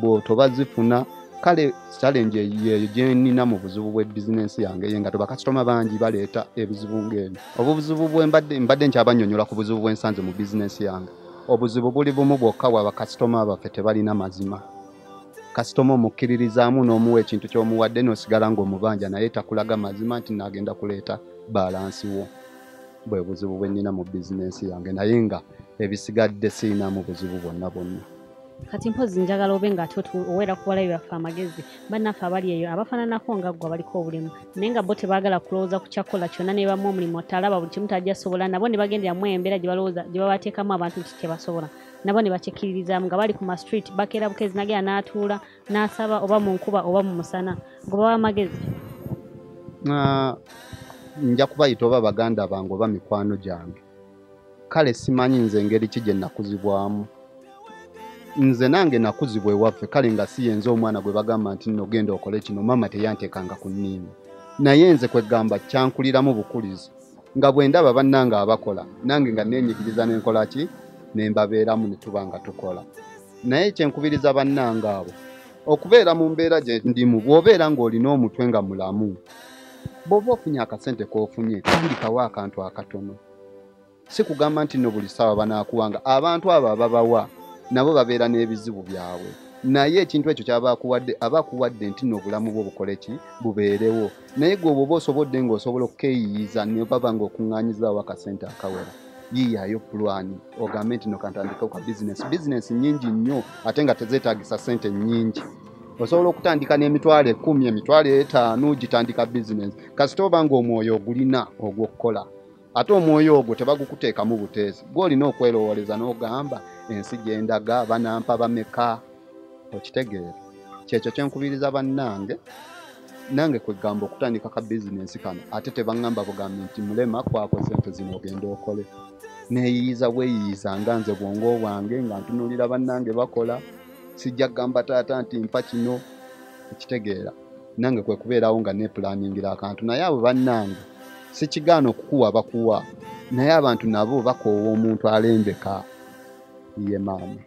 bwotoba zifuna kale challenge yeyo gyenina mu buzibu bwe bizinensi yange ye nga tobakasitoma bangi baleeta ebizibu ng'ebyo obubuzibu bwe mbadde mbadde nkyabanyonyola ku buzibu bwensanze mu bizinensi yange obuzibu buli bumu bwokka bwa bakasitoma baffe tebalina mazima. Kasitoma omukkiririzaamu n'omuwa ekintu ky'omuwadde n'osigala ng'omubanja naye takulaga mazima nti naagenda kuleeta balansi wo. Bwe buzibu bwe nnina mu bizinensi yange naye nga ebisigadde siinamu buzibu bwonna bwonna kati mpozi njagala obe nga ate otu- oweera ku balabi baffe amagezi. Bannaffe abali eyo abafaananako nga ggwe abaliko obulimu. Naye nga bo tebaagala kulowooza ku kyakola kyonna ne bamu omulimu talaba buli kimu tajjasobola nabo ne bagenderamu embeera gye balowooza gye babateekamu abantu nti tebasobola. Nabo ne bakikkiririzamu nga bali ku ma street bakeera bukezi nagenda n'atuula n'asaba oba mu nkuba oba mu musana. Gwe baba amagezi. Nja kubayita oba baganda bange oba mikwano gyange. Kale simanyi nze engeri ki gye nakuzibwamu nze nange nakuzibwa ewaffe kale nga si yenze omwana gwe bagamba nti nno genda okole kino. Mama teyanteekanga ku nniimu naye nze kwegamba kyankuliramu bukulizi nga bwe ndaba bannange abakola nange nga neenyigiriza n'enkola ki? Ne mbabeeramu ne tuba nga tukola. Naye kyenkubiriza bannange abo okubeera mu mbeera gye ndimu bw'obeera ng'olina omutwe nga mulamu bw'oba ofunye akasente k'ofunye tandikawo akantu akatono. Si kugamba nti no buli ssaawa banaakuwanga abantu abo ababawa nabo babeera n'ebizibu byabwe. Naye ekintu ekyo kyaba akuwadde aba akuwadde nti no obulamu bwo bukole ki? Bubeerewo. Naye gwe bw'oba osobodde ng'osobola okukeeyiyiza ne baba ng'okuŋŋaanyizaawo akasente akawera yiiyayo pulani ogambe nti no kantandikewo ka bizinesi bizinesi nnyingi nnyo ate nga tezeetagisa sente nnyingi. Osobola okutandika n'emitwalo ekumi emitwalo etaano gitandika bizinesi kasita oba ng'omwoyo ogulina ogw'okukola ate omwoyo ogwo tebagukuteekamu buteesi. Gw'olina okwerowooleza n'ogamba ensi gyendaga banampa bameka okitegeera kyekyo kyenkubiriza bannange nange kwegamba okutandika ka bizinesi kano. Ate tebaŋŋamba bugambi nti mulema kwako sente zino ogenda okole. Neeyiyiza bweyiyiza nga nze bwongo bwange nga ntunuulira bannange bakola. Sijja kugamba taata nti mpa kino ekitegeera nange kwe kubeerawo nga nepulaningira akantu. Naye abo bannange sikigaana okukuwa bakuwa naye abantu nabo bakoowa omuntu alembeka. Ye maama.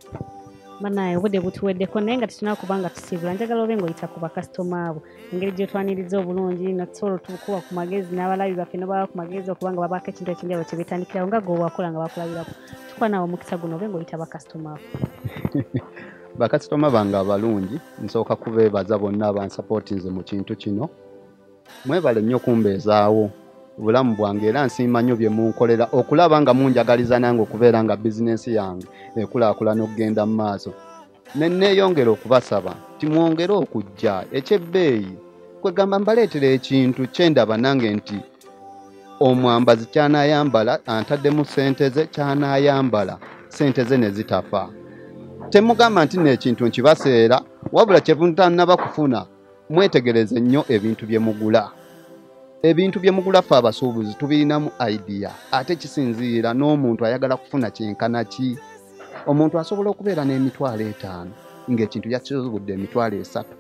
Banaye obudde butuweddeko naye nga tetunaa kubanga tusiibula. Njagala obe ng'oyita ku bakasitoma abo. Engeri gyotwaniriza obulungi natusobola otukuba ku magezi n'abalabi baffe nobaba ku magezi okubanga babaako ekintu ekyenjawulo kye betandikirawo nga gwe wakola nga bakulabirako. Tukuba naawe omukisa guno obe ng'oyita bakasitoma abo. (laughs) Bakasitoma bange abalungi nsooka kubeebaza bonna abansapootinze mu kintu kino. Mwebale nnyo kumbeezaawo obulamu bwange era nsiima nnyo bye munkolera okulaba nga munjagaliza nange okubeera nga bizinensi yange ekulaakulana okugenda mu maaso. Ne neeyongera okubasaba timwongere okujja ekyebbeeyi. Kwegamba mbaleetera ekintu kyendaba nange nti omwambazi kyanaayambala antaddemu sente ze kyanaayambala sente ze ne zitafa temugamba nti neekintu nkibaseera wabula kyemutanaba kufuna mwetegereze nnyo ebintu bye mugula ebintu bye mugula ffe abasuubuzi tubirinamu idiya ate kisinziira n'omuntu ayagala kufuna kyenkana ki? Omuntu asobola okubeera n'emitwalo etaano ng'ekintu yakizubudde emitwalo esatu.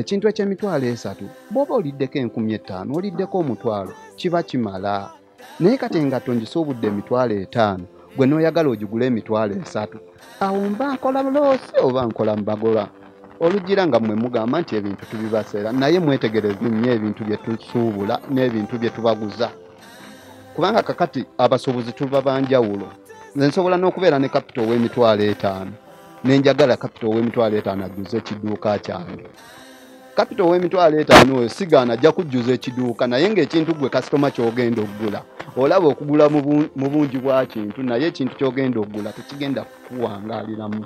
Ekintu eky'emitwalo esatu bw'oba oliddeko enkumi etaano oliddeko omutwalo kiba kimala. Naye kati engatto ngisuubudde emitwalo etaano gwe n'oyagala ogigula emitwalo esatu awo mba nkola loosi oba nkola mbagola olugira nga mmwe mugamba nti ebintu tubibaseera naye mwetegereze nnyo ebintu bye tusuubula n'ebintu bye tubaguza. Kubanga kakati abasuubuzi tuba banjawulo nze nsobola n'okubeera ne kapito ow'emitwalo etaano nenjagala kapito ow'emitwalo etaano ajjuze ekiduuka kyange. Kapito ow'emitwalo etaano oyo sigaana ajja kujjuza ekiduuka naye ng'ekintu gwe kasitoma ky'ogenda okugula olaba okugula mu bungi bwa kintu naye ekintu ky'ogenda okugula tekigenda kukuwangaaliramu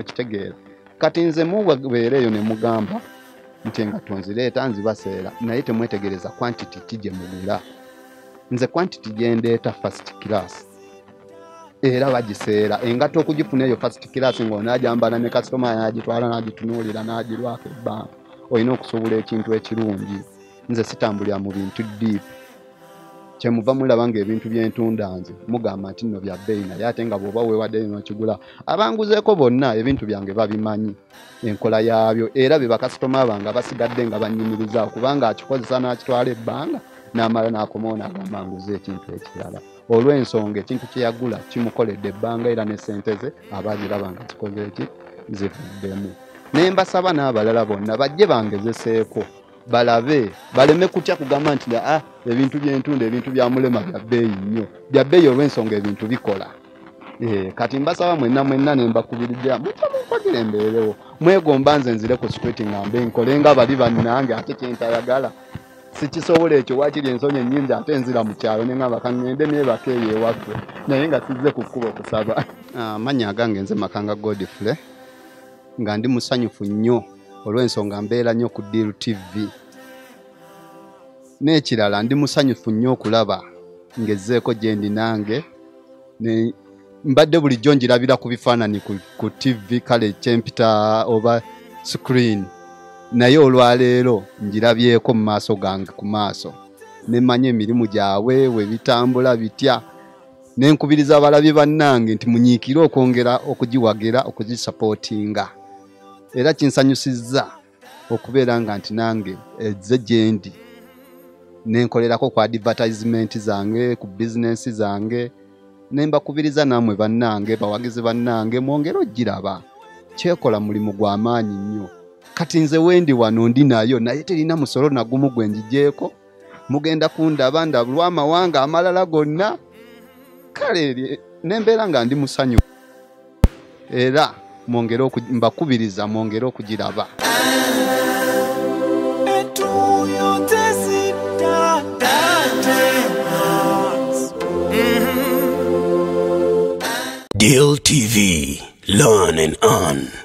okitegeera kati nze mubeera eyo ne mugamba nti engatto nzireeta nzibaseera naye temwetegereza quantity ki gye mugula. Nze quantity gyendeeta first class era bagiseera. Engatto okugifuna eyo first class ng'onaajambala ne kasitoma n'agitwala n'agitunuulira n'agirwako ebbanga olina okusobola ekintu ekirungi. Nze sitambulira mu bintu diipu kyemuva mulaba ngaebintu byentunda nze mugamba nti nno bya bbeeyi naye ate nga bw'oba weewaddeyo nokigula abanguzeeko bonna ebintu byange babimanyi enkola yaabyo era be bakasitoma bange basigadde nga bannyimirizaawo kubanga akikozesa n'akitwala ebbanga n'amala n'akomawo n'agamba nguze ekintu ekirala. Olw'ensonga ekintu kye yagula kimukoledde ebbanga era ne sente ze aba agiraba nga kikoze eki? Zivuddemu. Ne mbasaba n'abalala bonna bajje bangezeseeko balabe baleme kutya kugamba nti ah, ebintu byentunda ebintu bya mulema bya bbeeyi nnyo bya bbeeyi olw'ensonga ebintu bikola. Eh, kati mbasaba mwenna mwenna nembakubiriza mutya munkogere embeerewo mwegomba nze nzire ku street ngambe nkole nga bali bannange ate kyentayagala sikisobola ekyo wakiri ensonyi ennyingi ate nzira mu kyalo neŋamba kaŋŋende neebaka eyo ewaffe naye nga sizze ku kkuba okusaba. Amannya agange nze makanga godfrey nga ndi musanyufu nnyo olw'ensonga mbeera nnyo ku diru tv n'ekirala ndi musanyufu nnyo okulaba ngezzeeko gye ndi nange mbadde bulijjo njirabira ku bifaananyi ku tv kale kyempita oba screen. Naye olwaleero njirabyeko mu maaso gange ku maaso. Nemanya emirimu gyabwe we bitambula bitya. Nenkubiriza abalabi bannange nti munyiikire okwongera okugiwagira okugisapootinga era kinsanyusizza okubeera nga nti nange ezze gye ndi. Nenkolerako ku advertisement zange ku bizinensi zange nembakubiriza nammwe bannange bawagizi bannange mwongere ogiraba kyekola mulimu gwa maanyi nnyo. Kati nze wendi wano ndi nayo naye terina musolo nagumu gwe njigyeko mugenda kundaba ndabulwa amawanga amalala gonna. Kale nembeera nga ndi musanyu. Era mbakubiriza mwongere okugiraba Deal TV. Learn and earn.